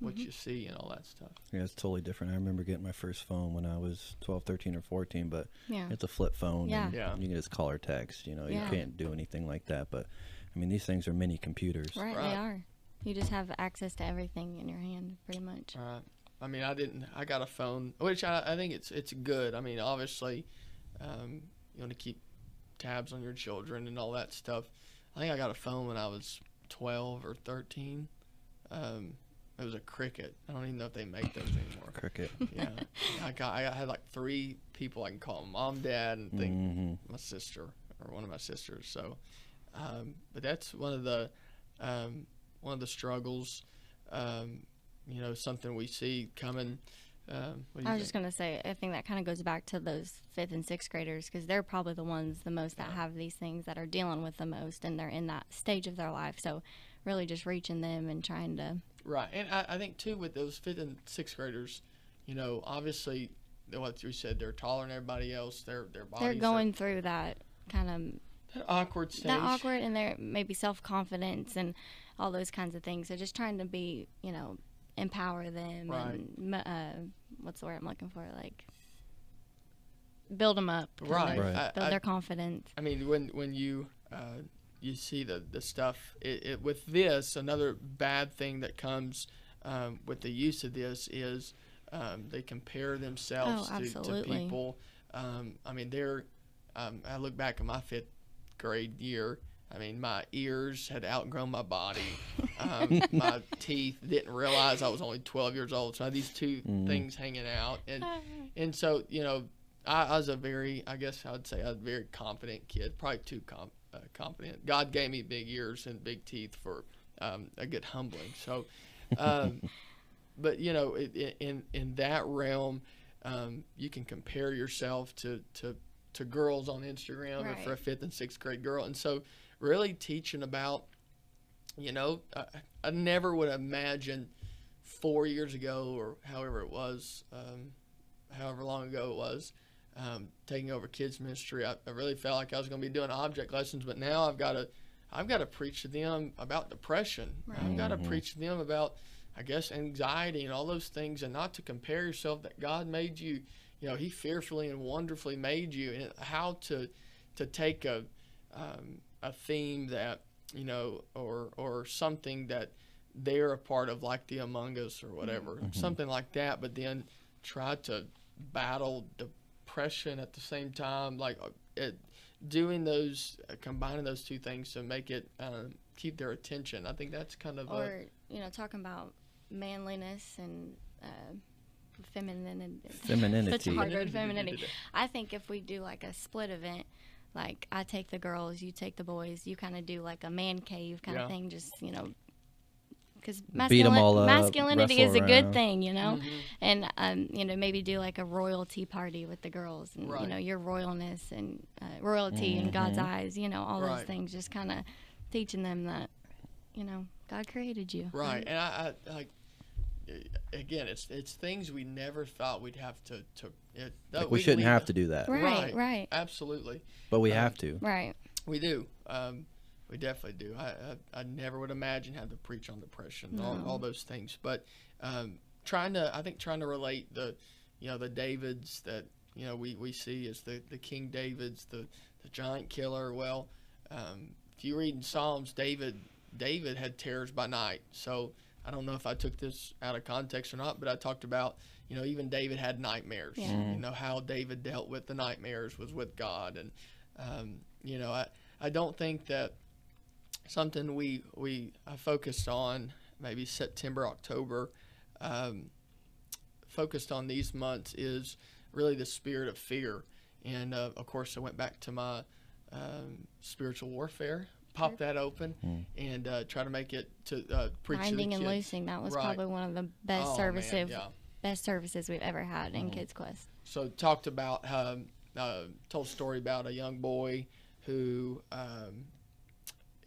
what Mhm. you see and all that stuff. Yeah, it's totally different. I remember getting my first phone when I was 12, 13, or 14, but Yeah. it's a flip phone. Yeah. and Yeah. You can just call or text. You know, Yeah. you can't do anything like that. But, I mean, these things are mini computers. Right, Right. they are. You just have access to everything in your hand, pretty much. Right. I mean, I didn't. I got a phone, which I, I think it's it's good. I mean, obviously, um, you want to keep tabs on your children and all that stuff. I think I got a phone when I was twelve or thirteen. Um, it was a Cricket. I don't even know if they make those anymore. Cricket. yeah, I got. I had like three people I can call mom, dad, and think hmm my sister or one of my sisters. So, um, but that's one of the um, one of the struggles. Um, you know, something we see coming. Um, what do you I was think? just gonna say, I think that kind of goes back to those fifth and sixth graders because they're probably the ones the most that Yeah. have these things that are dealing with the most, and they're in that stage of their life. So, really, just reaching them and trying to. Right, and I, I think too with those fifth and sixth graders, you know, obviously what you said, they're taller than everybody else. Their their bodies They're are- going through that kind of that awkward stage. that awkward, and they're maybe self confidence and all those kinds of things. So, just trying to be, you know, empower them Right. and uh, what's the word I'm looking for, like build them up, Right. of, Right. Build I- their confidence. I mean, when when you uh, you see the the stuff it, it, with this, another bad thing that comes um, with the use of this is um, they compare themselves Oh, to, to people. Um, I mean, they're. Um, I look back at my fifth grade year. I mean, my ears had outgrown my body. Um, my teeth didn't realize I was only 12 years old. So I had these 2 Mhm. things hanging out, and and so you know, I, I was a very, I guess I would say, I was a very confident kid, probably too com- uh, confident. God gave me big ears and big teeth for um, a good humbling. So, um, but you know, it, it, in in that realm, um, you can compare yourself to to to girls on Instagram or for a fifth and sixth grade girl, and so really teaching about, you know, I, I never would imagine four years ago or however it was, um, however long ago it was, um, taking over kids ministry. I, I really felt like I was going to be doing object lessons, but now I've got to, I've got to preach to them about depression. I've got to Right. preach to them about, I guess, anxiety and all those things, and not to compare yourself. That God made you, you know, He fearfully and wonderfully made you, and how to, to take a, um, a theme that you know, or or something that they're a part of, like the Among Us or whatever, Mhm. something like that. But then try to battle depression at the same time, like uh, it, doing those, uh, combining those two things to make it um, keep their attention. I think that's kind of a, or you know talking about manliness and uh, feminine. Femininity. Such a hard word, femininity. I think if we do like a split event, like I take the girls, you take the boys, you kind of do like a man cave kind Yeah. of thing, just you know, because Beat 'em all up, masculinity is wrestle a good around. thing, you know, Mhm. and um, you know maybe do like a royalty party with the girls, and you know your royalness and uh, royalty in God's eyes, you know all Right. those things, just kind of teaching them that, you know, God created you. Right, and I, I like again, it's it's things we never thought we'd have to to. It, no, Like we can shouldn't have it- to do that, Right, Right. right, Absolutely, but we Um, have to. right. we do. Um, we definitely do. I, I I never would imagine having to preach on depression, all, No. all those things. But um, trying to, I think, trying to relate the, you know, the Davids that you know we, we see as the the King Davids, the the giant killer. Well, um, if you read in Psalms, David David had terrors by night. So I don't know if I took this out of context or not, but I talked about you know even David had nightmares. Yeah. You know how David dealt with the nightmares was with God, and um, you know I I don't think that something we we I focused on maybe September October um, focused on these months is really the spirit of fear and uh, of course I went back to my um, spiritual warfare pop that open Mm. and uh, try to make it to uh, preach Binding to the and kids. loosing. That was Right. probably one of the best Oh, services, yeah. best services we've ever had in Mhm. Kids Quest. so talked about um, uh, told a story about a young boy who um,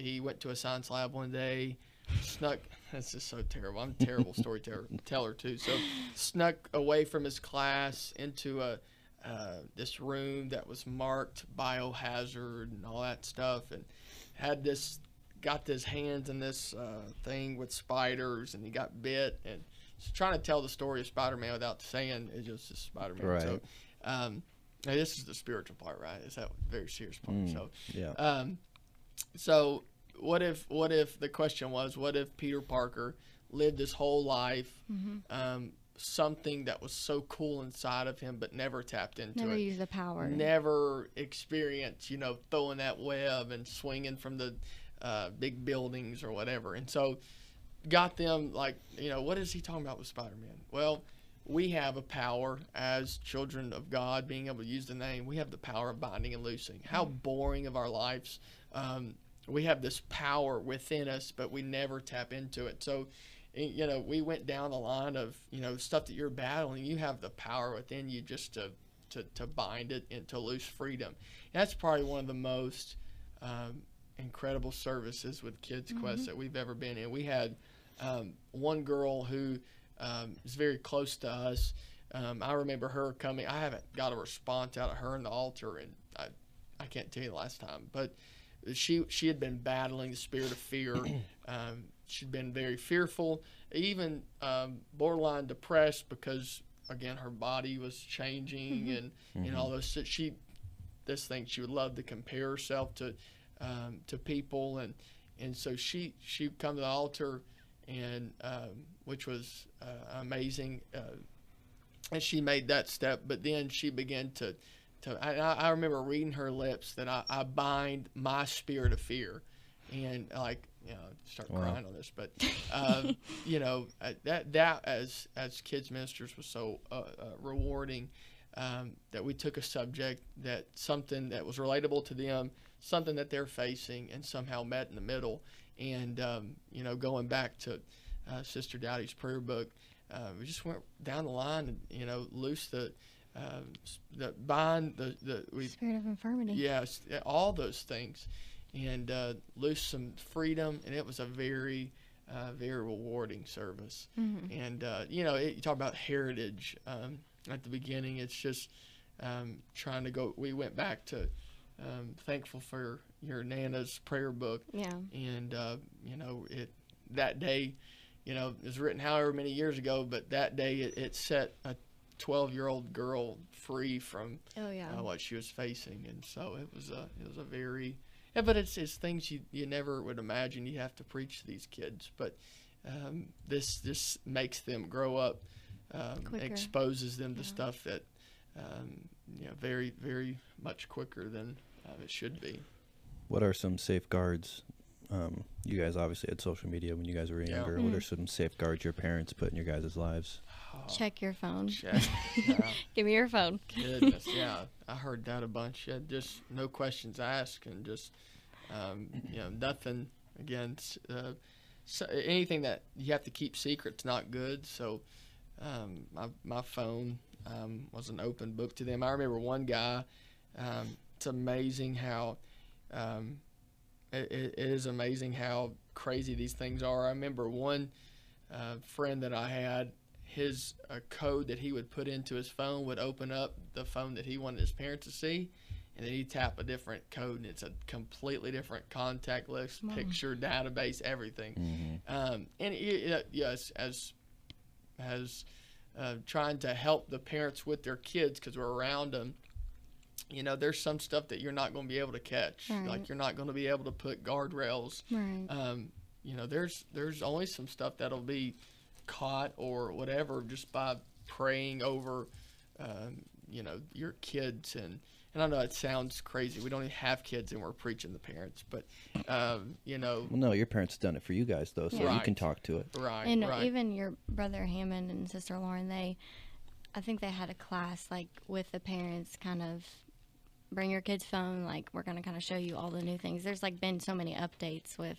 he went to a science lab one day snuck this is so terrible i'm a terrible storyteller teller too so snuck away from his class into a uh, this room that was marked biohazard and all that stuff and had this got his hands in this uh, thing with spiders and he got bit and just trying to tell the story of spider-man without saying it's just spider-man so um, this is the spiritual part, right? Is that very serious part? Mm. So, Yeah. um, so what if what if the question was, what if Peter Parker lived his whole life hmm um, something that was so cool inside of him, but never tapped into it? Never it, use the power. never experienced, you know, throwing that web and swinging from the uh, big buildings or whatever, and so got them like, you know, what is he talking about with Spider-Man? Well, we have a power as children of God, being able to use the name. We have the power of binding and loosing. How boring of our lives. Um, we have this power within us, but we never tap into it. So, you know, we went down the line of, you know, stuff that you're battling. You have the power within you just to, to, to bind it and to loose freedom. that's probably one of the most um, incredible services with Kids Quest that we've ever been in. We had um, one girl who um, is very close to us. Um, I remember her coming. I haven't got a response out of her in the altar, and I, I can't tell you the last time. But she she had been battling the spirit of fear. um, she'd been very fearful, even um, borderline depressed because again her body was changing and and all those. so She this thing she would love to compare herself to um, to people and and so she she would come to the altar and um, which was uh, amazing uh, and she made that step but then she began to to I, I remember reading her lips that I, I bind my spirit of fear and like you know start Wow. crying on this but um, you know uh, that that as as kids ministers was so uh, uh, rewarding um, that we took a subject that something that was relatable to them something that they're facing and somehow met in the middle and um, you know going back to uh, sister dowdy's prayer book uh, we just went down the line and you know loose the um, the bind the the we Spirit of infirmity. Yes, all those things, and uh, loose some freedom, and it was a very, uh, very rewarding service. hmm And uh, you know, it, you talk about heritage um, at the beginning. It's just um, trying to go. We went back to um, thankful for your nana's prayer book, Yeah. and uh, you know, it that day, you know, it was written however many years ago, but that day it, it set a 12 year old girl free from Oh yeah. uh, what she was facing, and so it was a it was a very yeah, but it's it's things you you never would imagine you have to preach to these kids, but um, this this makes them grow up, um, exposes them to Yeah. stuff that um, you know very very much quicker than uh, it should be. What are some safeguards Um, you guys obviously had social media when you guys were Yeah. younger. What are some safeguards your parents put in your guys' lives? Check your phone. Check. Yeah. Give me your phone. Goodness, yeah, I heard that a bunch. Yeah, just no questions asked, and just um, you know nothing. against uh, so anything that you have to keep secret's not good. So um, my my phone um, was an open book to them. I remember one guy. Um, it's amazing how um, it, it it is amazing how crazy these things are. I remember one uh, friend that I had his uh, code that he would put into his phone would open up the phone that he wanted his parents to see, and then he'd tap a different code, and it's a completely different contact list, Wow. picture, database, everything. Mm-hmm. Um, and it, it, yes, as as uh, trying to help the parents with their kids because we're around them. You know, there's some stuff that you're not going to be able to catch. Right. Like you're not going to be able to put guardrails Right. um, you know, there's there's only some stuff that'll be caught or whatever just by praying over, um, you know, your kids and and I know it sounds crazy. We don't even have kids and we're preaching the parents, but um, you know, Well, no, your parents done it for you guys though, so you can talk to it. right, and right, even your brother Hammond and sister Lauren, they, I think they had a class like with the parents, kind of bring your kid's phone. Like we're gonna kind of show you all the new things. There's like been so many updates with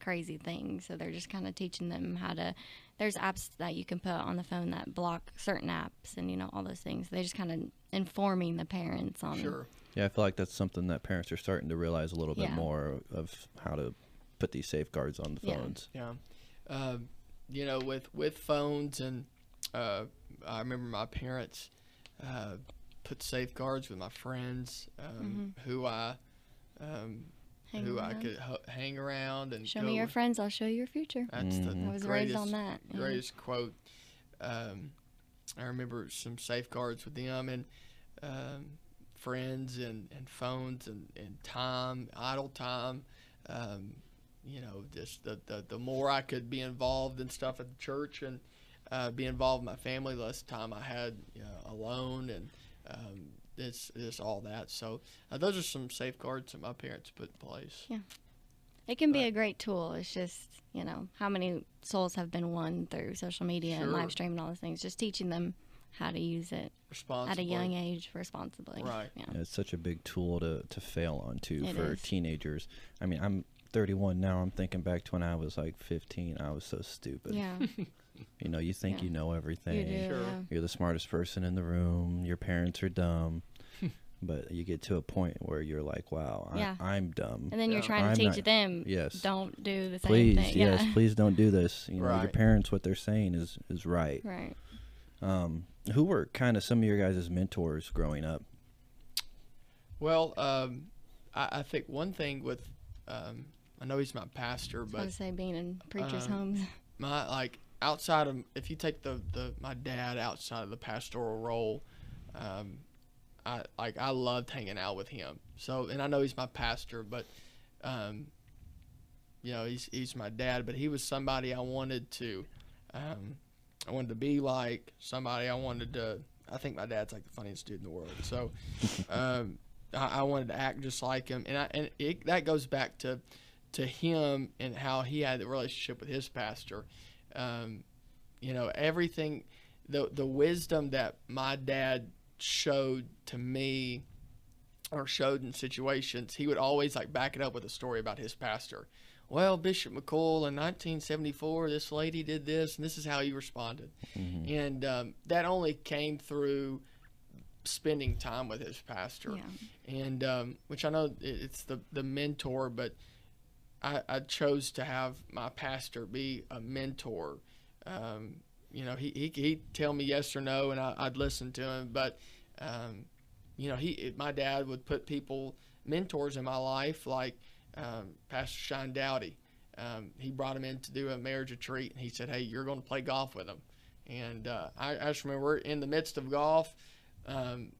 crazy things, so they're just kind of teaching them how to. There's apps that you can put on the phone that block certain apps, and you know all those things. They just kind of informing the parents on. sure, Yeah, I feel like that's something that parents are starting to realize a little bit Yeah. more of how to put these safeguards on the phones. yeah. Um, you know, with with phones and uh, I remember my parents uh, put safeguards with my friends um, who I. Um, Hang who I could h- hang around and Show go me your with. friends, I'll show you your future. That's the Mhm. I was greatest, raised on that. yeah. greatest quote. Um, I remember some safeguards with them and um, friends and, and phones and, and time, idle time. Um, you know, just the, the, the more I could be involved in stuff at the church and uh, be involved in my family, the less time I had you know, alone and um, it's, it's all that. So uh, those are some safeguards that my parents put in place. Yeah. It can be Right. a great tool. It's just, you know, how many souls have been won through social media and live stream and all those things. Just teaching them how to use it at a young age responsibly. Right. Yeah. Yeah, it's such a big tool to, to fail on too It for is. teenagers. I mean, I'm 31 now. I'm thinking back to when I was like 15. I was so stupid. Yeah. You know, you think Yeah. you know everything. you do. Sure. Yeah. You're the smartest person in the room. Your parents are dumb. but you get to a point where you're like, wow, I, Yeah. I'm dumb. And then you're trying to I'm teach not- them Yes. don't do the same please, thing. yes, yeah. please don't do this. You know, your parents, what they're saying is is right. Right. Um, who were kind of some of your guys' mentors growing up? Well, um, I, I think one thing with, um, I know he's my pastor, I would but say being in preachers' um, homes. my like outside of if you take the, the my dad outside of the pastoral role, um, I like I loved hanging out with him. So and I know he's my pastor, but um, you know he's he's my dad, but he was somebody I wanted to, um, I wanted to be like somebody I wanted to. I think my dad's like the funniest dude in the world. So, um, I, I wanted to act just like him, and I and it, that goes back to to him and how he had the relationship with his pastor. Um, you know, everything, the the wisdom that my dad showed to me or showed in situations, he would always like back it up with a story about his pastor. Well, Bishop McCool in 1974, this lady did this, and this is how he responded. And um, that only came through spending time with his pastor Yeah. and um, which I know it's the the mentor, but I, I chose to have my pastor be a mentor. Um, you know, he he he'd tell me yes or no, and I, I'd listen to him. But um, you know, he my dad would put people mentors in my life like um, Pastor Shine Dowdy. Um, he brought him in to do a marriage retreat, and he said, "Hey, you're going to play golf with him." And uh, I, I just remember in the midst of golf. Um,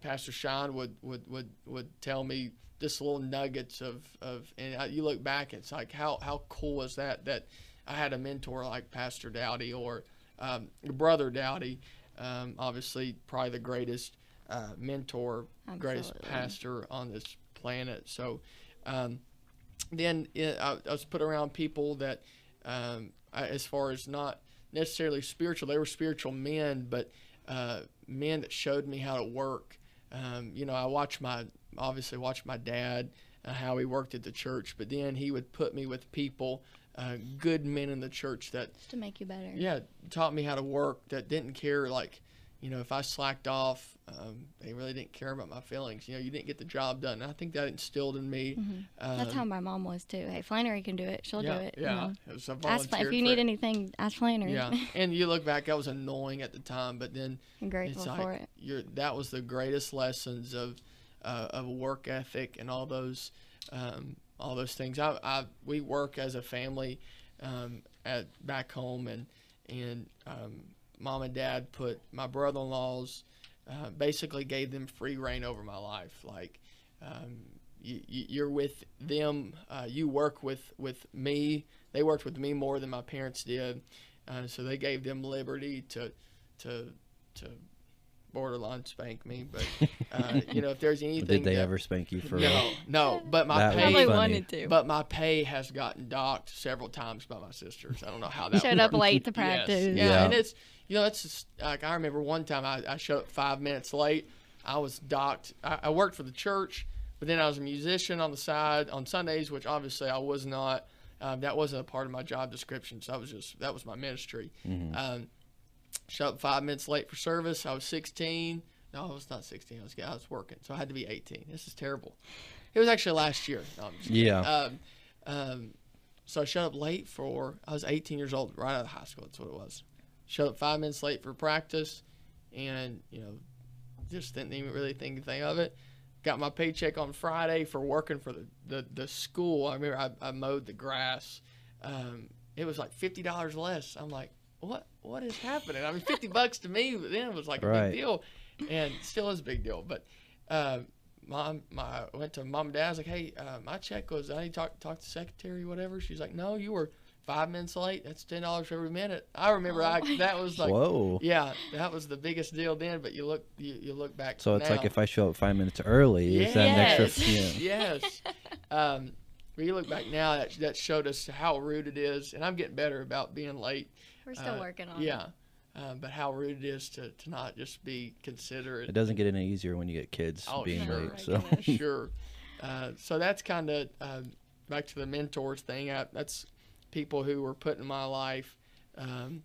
Pastor Sean would, would, would, would tell me just little nuggets of, of and I, you look back, it's like how, how cool was that that I had a mentor like Pastor Dowdy or um, Brother Dowdy, um, obviously probably the greatest uh, mentor, greatest pastor on this planet. So um, then it, I, I was put around people that, um, I, as far as not necessarily spiritual, they were spiritual men, but uh, men that showed me how to work. Um, you know, I watched my obviously watched my dad uh, how he worked at the church, but then he would put me with people, uh, good men in the church that to make you better. yeah taught me how to work that didn't care like you know if i slacked off um, they really didn't care about my feelings you know you didn't get the job done and i think that instilled in me um, That's how my mom was too. Hey, Flannery can do it. She'll yeah, do it. yeah You know. it Ask if you need it. anything, ask Flannery. yeah and you look back i was annoying at the time but then I'm grateful it's for it. you're that was the greatest lessons of uh, of a work ethic and all those um, all those things. I, I we work as a family um, at back home and and um, mom and dad put my brother-in-laws uh, basically gave them free reign over my life like. Um, you, you're with them. Uh, you work with, with me. They worked with me more than my parents did, uh, so they gave them liberty to to to borderline spank me. But uh, you know, if there's anything, Did they that- ever spank you for? No, no. But my That pay, wanted to. but my pay has gotten docked several times by my sisters. I don't know how that Showed up late to Yes. practice. Yeah, Yeah. and it's you know it's just, like I remember one time I, I showed up five minutes late. I was docked. I, I worked for the church, but then I was a musician on the side on Sundays, which obviously I was not. Um, that wasn't a part of my job description, so that was just that was my ministry. Um, showed up five minutes late for service. I was 16. No, I was not 16. I was I was working, so I had to be 18. This is terrible. It was actually last year. No. Yeah. Um, um, so I showed up late for. I was 18 years old, right out of high school. That's what it was. Showed up five minutes late for practice, and you know, just didn't even really think anything of it. Got my paycheck on Friday for working for the the, the school. I remember I, I mowed the grass. Um, it was like fifty dollars less. I'm like, what what is happening? I mean, fifty bucks to me then was like a Right. big deal, and still is a big deal. But um, mom, my I went to mom and dad. I was like, hey, uh, my check was. I need to talk talk to the secretary, whatever. She's like, no, you were five minutes late. That's ten dollars every minute. I remember I that was like. Whoa. Yeah, that was the biggest deal then. But you look, you, you look back. So it's like if I show up five minutes early, is that an extra? Yes. Yeah. yes. Um, when you look back now, that that showed us how rude it is, and I'm getting better about being late. We're still Uh, working on Yeah, it. uh, but how rude it is to, to not just be considerate. It doesn't get any easier when you get kids Oh, being sure. late. So sure. Uh, so that's kind of um, back to the mentors thing. I, that's people who were put in my life um,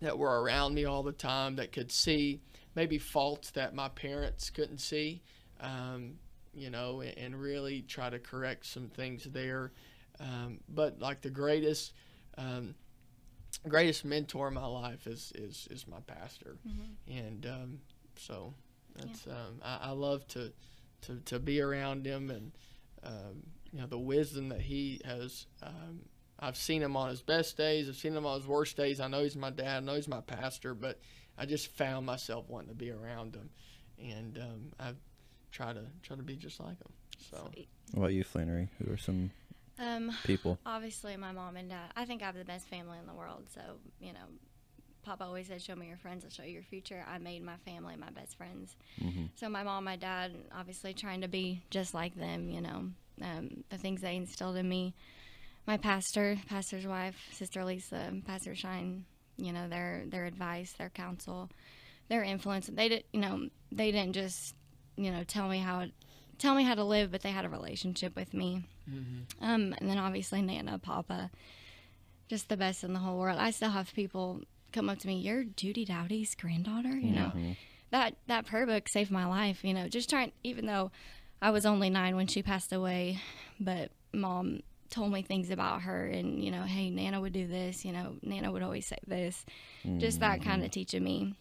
that were around me all the time that could see maybe faults that my parents couldn't see, um, you know, and, and really try to correct some things there. Um, but like the greatest, um, greatest mentor in my life is is, is my pastor, and um, so that's um, I, I love to, to to be around him and um, you know the wisdom that he has. Um, I've seen him on his best days. I've seen him on his worst days. I know he's my dad. I know he's my pastor, but I just found myself wanting to be around him, and um, I try to try to be just like him. So Sweet. what about you, Flannery? Who are some Um, people? obviously my mom and dad. I think I have the best family in the world. So you know, Papa always said, "Show me your friends, I'll show you your future." I made my family my best friends. Mhm. So my mom, my dad, obviously trying to be just like them. You know, um, the things they instilled in me. My pastor, pastor's wife, Sister Lisa, Pastor Shine. You know, their their advice, their counsel, their influence. They did. You know, they didn't just you know tell me how tell me how to live, but they had a relationship with me. Mm-hmm. Um, and then obviously Nana, Papa, just the best in the whole world. I still have people come up to me, "You're Judy Dowdy's granddaughter," you know. Mm-hmm. That that prayer book saved my life, you know. Just trying, even though I was only nine when she passed away, but mom told me things about her, and you know, hey, Nana would do this, you know, Nana would always say this, just that kind of mm-hmm. teaching me.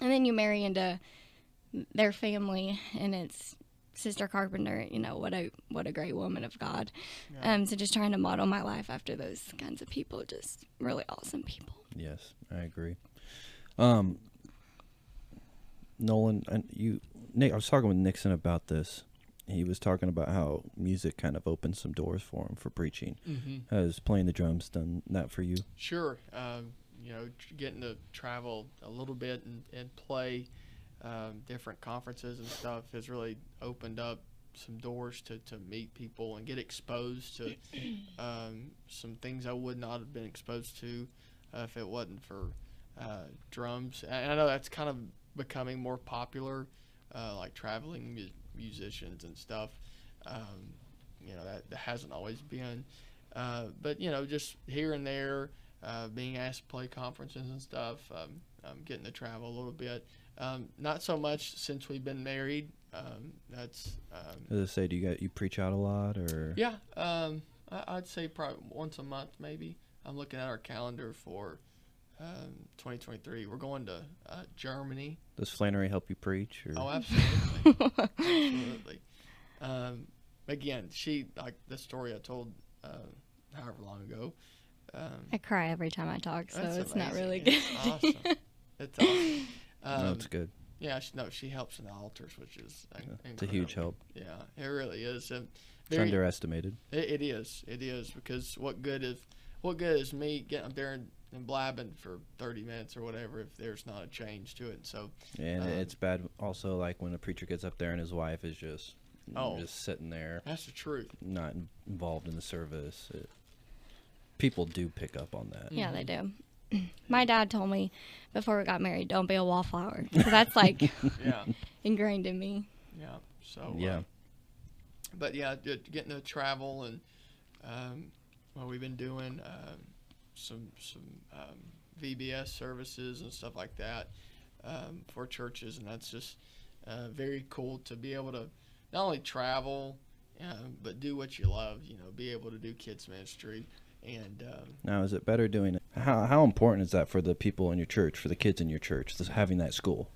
And then you marry into their family, and it's Sister Carpenter, you know what a what a great woman of God. Um, so just trying to model my life after those kinds of people, just really awesome people. Yes, I agree. Um, Nolan, and you, Nick, I was talking with Nixon about this. He was talking about how music kind of opened some doors for him for preaching. Has playing the drums done that for you? Sure. Um, you know, getting to travel a little bit and, and play um, different conferences and stuff has really opened up some doors to, to meet people and get exposed to um, some things I would not have been exposed to uh, if it wasn't for uh, drums. And I know that's kind of becoming more popular, uh, like traveling mu- musicians and stuff. Um, you know that, that hasn't always been, uh, but you know just here and there, uh, being asked to play conferences and stuff, um, um, getting to travel a little bit. Um, not so much since we've been married. Um, that's um, As I say, do you got you preach out a lot or? yeah. Um, I, I'd say probably once a month, maybe. I'm looking at our calendar for um, 2023. We're going to uh, Germany. Does Flannery help you preach? Or? Oh, absolutely, absolutely. Um, again, she like the story I told uh, however long ago. Um, I cry every time I talk, so that's it's not really good. It's awesome. It's awesome. Um, no, it's good. Yeah, she, no, she helps in the altars, which is Yeah, it's a huge help. Yeah, it really is. And It's underestimated. it, it is. It is because what good is what good is me getting up there and, and blabbing for 30 minutes or whatever if there's not a change to it. So And Um, it's bad also like when a preacher gets up there and his wife is just Oh. just sitting there, that's the truth. not in- involved in the service. It, people do pick up on that. Yeah, they do. My dad told me before we got married, don't be a wallflower. So that's like Yeah, ingrained in me. yeah. So uh, Yeah. but yeah, getting to travel and um, what we've been doing, um, some some um, VBS services and stuff like that um, for churches, and that's just uh, very cool to be able to not only travel, um, but do what you love. You know, be able to do kids ministry, and um, Now, is it better doing it? How how important is that for the people in your church, for the kids in your church, this, having that school?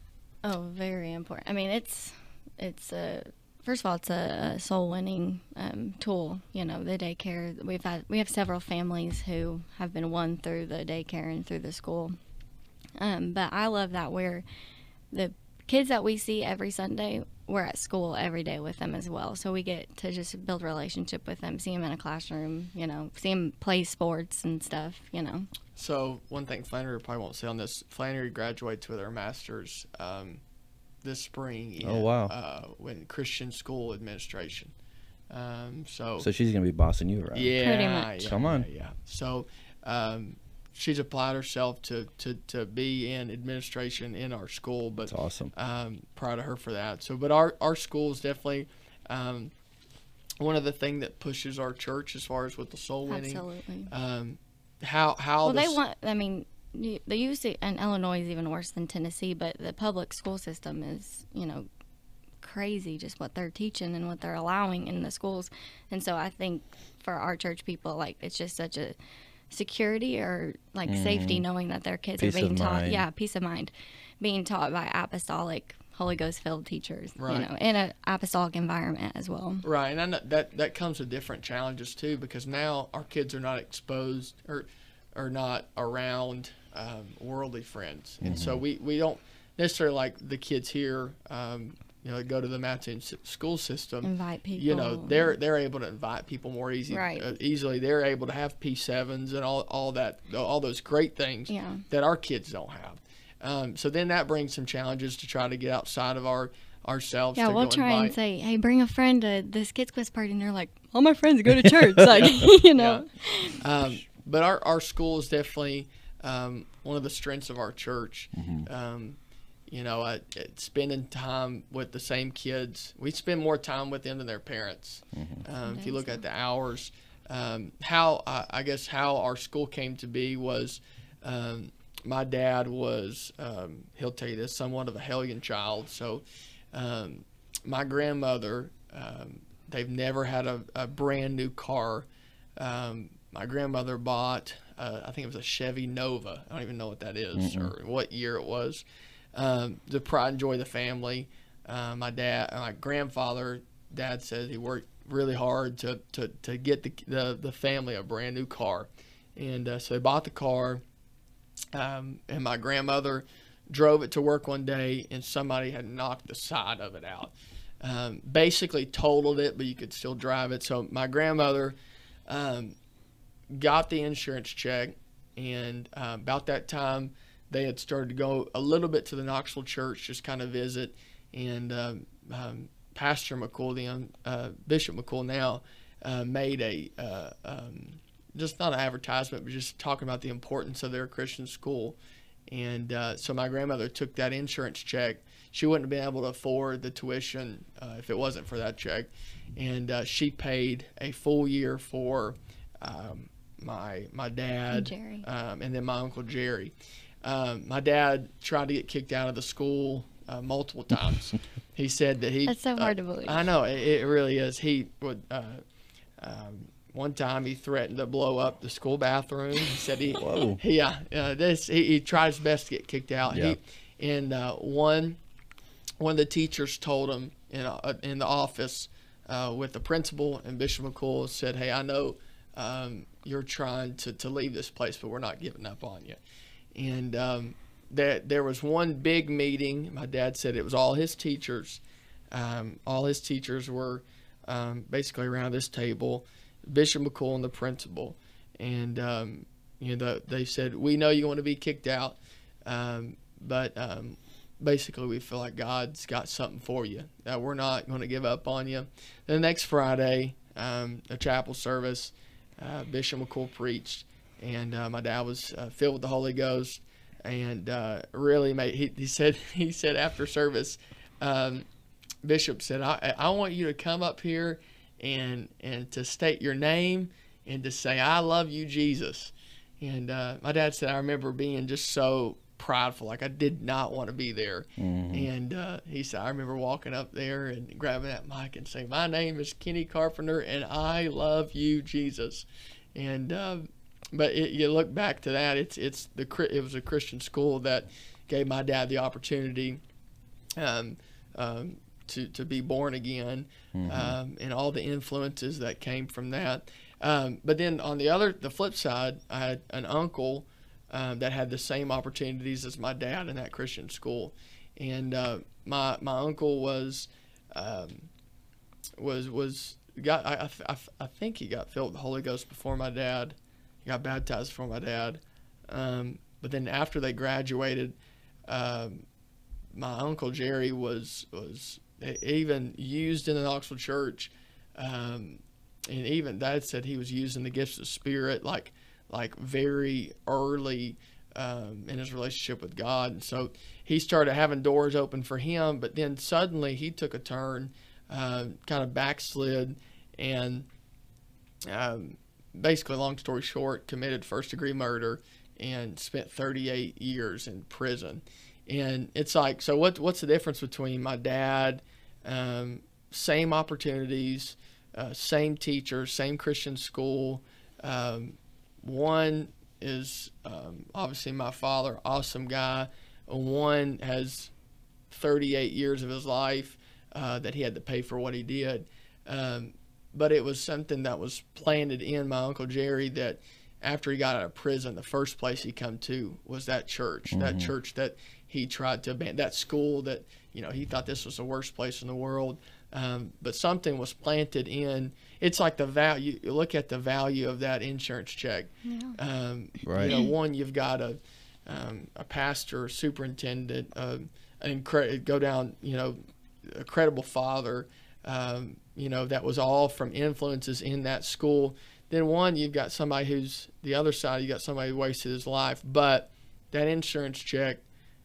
Oh, very important. I mean, it's it's a first of all, it's a, a soul winning um, tool. You know, the daycare we've had we have several families who have been won through the daycare and through the school. Um, but I love that we're the kids that we see every Sunday. We're at school every day with them as well, so we get to just build relationship with them, see them in a classroom, you know, see them play sports and stuff, you know. So one thing Flannery probably won't say on this: Flannery graduates with her master's um, this spring. In, Oh, wow. Uh, in Christian School Administration. Um, so, So she's gonna be bossing you around. yeah, Pretty much. yeah, Come on. yeah, yeah. So um, she's applied herself to, to to be in administration in our school, but That's awesome. um, proud of her for that. So, but our our school is definitely. Um, one of the thing that pushes our church as far as with the soul winning, Absolutely. um, how how Well, the they want. I mean, the use and Illinois is even worse than Tennessee, but the public school system is, you know, crazy. Just what they're teaching and what they're allowing in the schools, and so I think for our church people, like it's just such a security or like safety mm. knowing that their kids. Peace are being taught. mind. Yeah, peace of mind, being taught by apostolic. Holy Ghost filled teachers, Right. you know, in an apostolic environment as well. Right, and I know that that comes with different challenges too, because now our kids are not exposed or are not around um, worldly friends, and so Mm-hmm. we, we don't necessarily like the kids here. Um, you know, go to the Mattoon school system. Invite people. You know, they're they're able to invite people more easy, Right. uh, easily. They're able to have P sevens and all all that, all those great things Yeah. that our kids don't have. Um, so then that brings some challenges to try to get outside of our ourselves. Yeah, to we'll go try invite. and say, "Hey, bring a friend to this Kids Quest party," and they're like, "All my friends go to church," like you know. Um, but our, our school is definitely um, one of the strengths of our church. Um, you know, uh, it- spending time with the same kids, we spend more time with them than their parents. Um, if you look at the hours, um, how uh, I guess how our school came to be was um, my dad was um, he'll tell you this somewhat of a hellion child. So um, my grandmother, um, they've never had a, a brand new car. Um, my grandmother bought, uh, I think it was a Chevy Nova. I don't even know what that is or what year it was. Um, the pride and joy of the family. Uh, my dad, my grandfather, dad says he worked really hard to, to, to get the, the, the family a brand new car. And uh, so they bought the car. Um, and my grandmother drove it to work one day, and somebody had knocked the side of it out. Um, basically totaled it, but you could still drive it. So my grandmother um, got the insurance check, and uh, about that time, they had started to go a little bit to the Knoxville church, just kind of visit, and um, um, Pastor McCool, the uh, Bishop McCool now, uh, made a uh, um, just not an advertisement, but just talking about the importance of their Christian school. And uh, so my grandmother took that insurance check. She wouldn't have been able to afford the tuition uh, if it wasn't for that check. And uh, she paid a full year for um, my my dad Jerry. um, and then my uncle Jerry. Um, my dad tried to get kicked out of the school uh, multiple times. he said that he. That's so uh, hard to believe. I know it, it really is. He would. Uh, um, one time he threatened to blow up the school bathroom. He said he. Whoa. yeah. Uh, this he, he tried his best to get kicked out. Yeah. He, and uh, one one of the teachers told him in uh, in the office uh, with the principal and Bishop McCool said, "Hey, I know um, you're trying to, to leave this place, but we're not giving up on you." And um, there there was one big meeting. My dad said it was all his teachers. Um, all his teachers were um, basically around this table, Bishop McCool and the principal, and um, you know the, they said, "We know you want to be kicked out, um, but um, basically we feel like God's got something for you. That we're not going to give up on you." The next Friday, um, a chapel service, uh, Bishop McCool preached, and uh, my dad was uh, filled with the Holy Ghost, and uh, really made. He, he said he said after service. Um, Bishop said, I, I want you to come up here and and to state your name and to say, I love you, Jesus. And uh, my dad said, I remember being just so prideful. Like I did not want to be there. And uh, he said, I remember walking up there and grabbing that mic and saying, My name is Kenny Carpenter and I love you, Jesus. And, uh, but it, you look back to that, it's, it's the, it was a Christian school that gave my dad the opportunity um, um, to, to be born again um, and all the influences that came from that. Um, but then on the other, the flip side, I had an uncle um, that had the same opportunities as my dad in that Christian school, and uh, my my uncle was um, was was got I, I, I think he got filled with the Holy Ghost before my dad, he got baptized before my dad, um, but then after they graduated, um, my uncle Jerry was was even used in an Oxford church, um, and even Dad said he was using the gifts of spirit like like very early um, in his relationship with God. And so he started having doors open for him, but then suddenly he took a turn, uh, kind of backslid, and um, basically, long story short, committed first degree murder and spent 38 years in prison. And it's like, so what? What's the difference between my dad, um, same opportunities, uh, same teacher, same Christian school? Um, one is um, obviously my father, awesome guy. One has 38 years of his life uh, that he had to pay for what he did. Um, but it was something that was planted in my uncle Jerry that after he got out of prison, the first place he come to was that church, that church that he tried to abandon, that school that you know he thought this was the worst place in the world. Um, but something was planted in. It's like the value. You look at the value of that insurance check. Um, Right. You know, one you've got a um, a pastor, superintendent, um, an incre- go down. You know, a credible father. Um, you know, that was all from influences in that school. Then one, you've got somebody who's the other side. You got somebody who wasted his life, but that insurance check,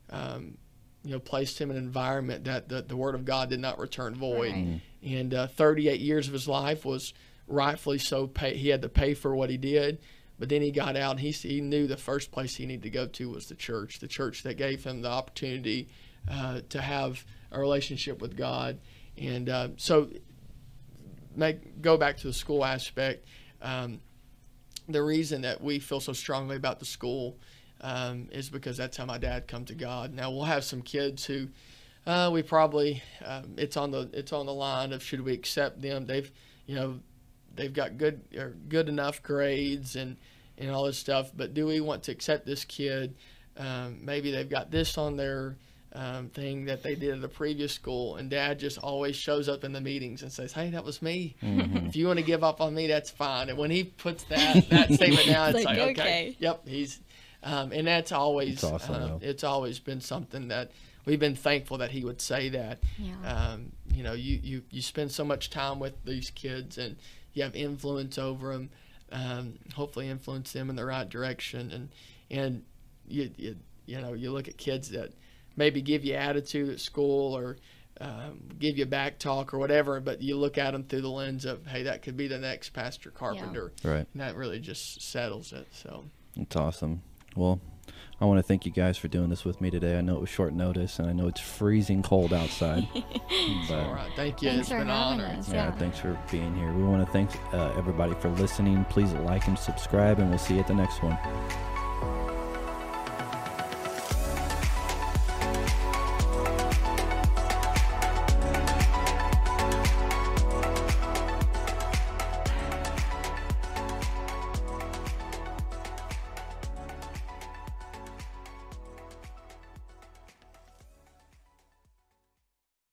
um, you know, placed him in an environment that the, the word of God did not return void. Right. And uh, 38 years of his life was rightfully so. Pay, he had to pay for what he did, but then he got out. And he he knew the first place he needed to go to was the church, the church that gave him the opportunity uh, to have a relationship with God. And uh, so, make go back to the school aspect. Um, the reason that we feel so strongly about the school um, is because that's how my dad come to God. Now we'll have some kids who uh, we probably um, it's on the it's on the line of should we accept them? They've you know they've got good or good enough grades and and all this stuff, but do we want to accept this kid? Um, maybe they've got this on their um, thing that they did at the previous school, and Dad just always shows up in the meetings and says, "Hey, that was me. If you want to give up on me, that's fine." And when he puts that that statement down, it's Like, like, okay, okay. yep, he's, um, and that's always That's awesome, though. it's always been something that we've been thankful that he would say that. Yeah. Um, you know, you, you, you spend so much time with these kids and you have influence over them. Um, hopefully, influence them in the right direction. And and you, you you know you look at kids that maybe give you attitude at school or um, give you back talk or whatever, but you look at them through the lens of, hey, that could be the next Pastor Carpenter. Right. And that really just settles it. So It's awesome. Well, I want to thank you guys for doing this with me today. I know it was short notice, and I know it's freezing cold outside. but all right, thank you. Thanks it's for been an honor. us. yeah, Yeah. thanks for being here. We want to thank uh, everybody for listening. Please like and subscribe, and we'll see you at the next one.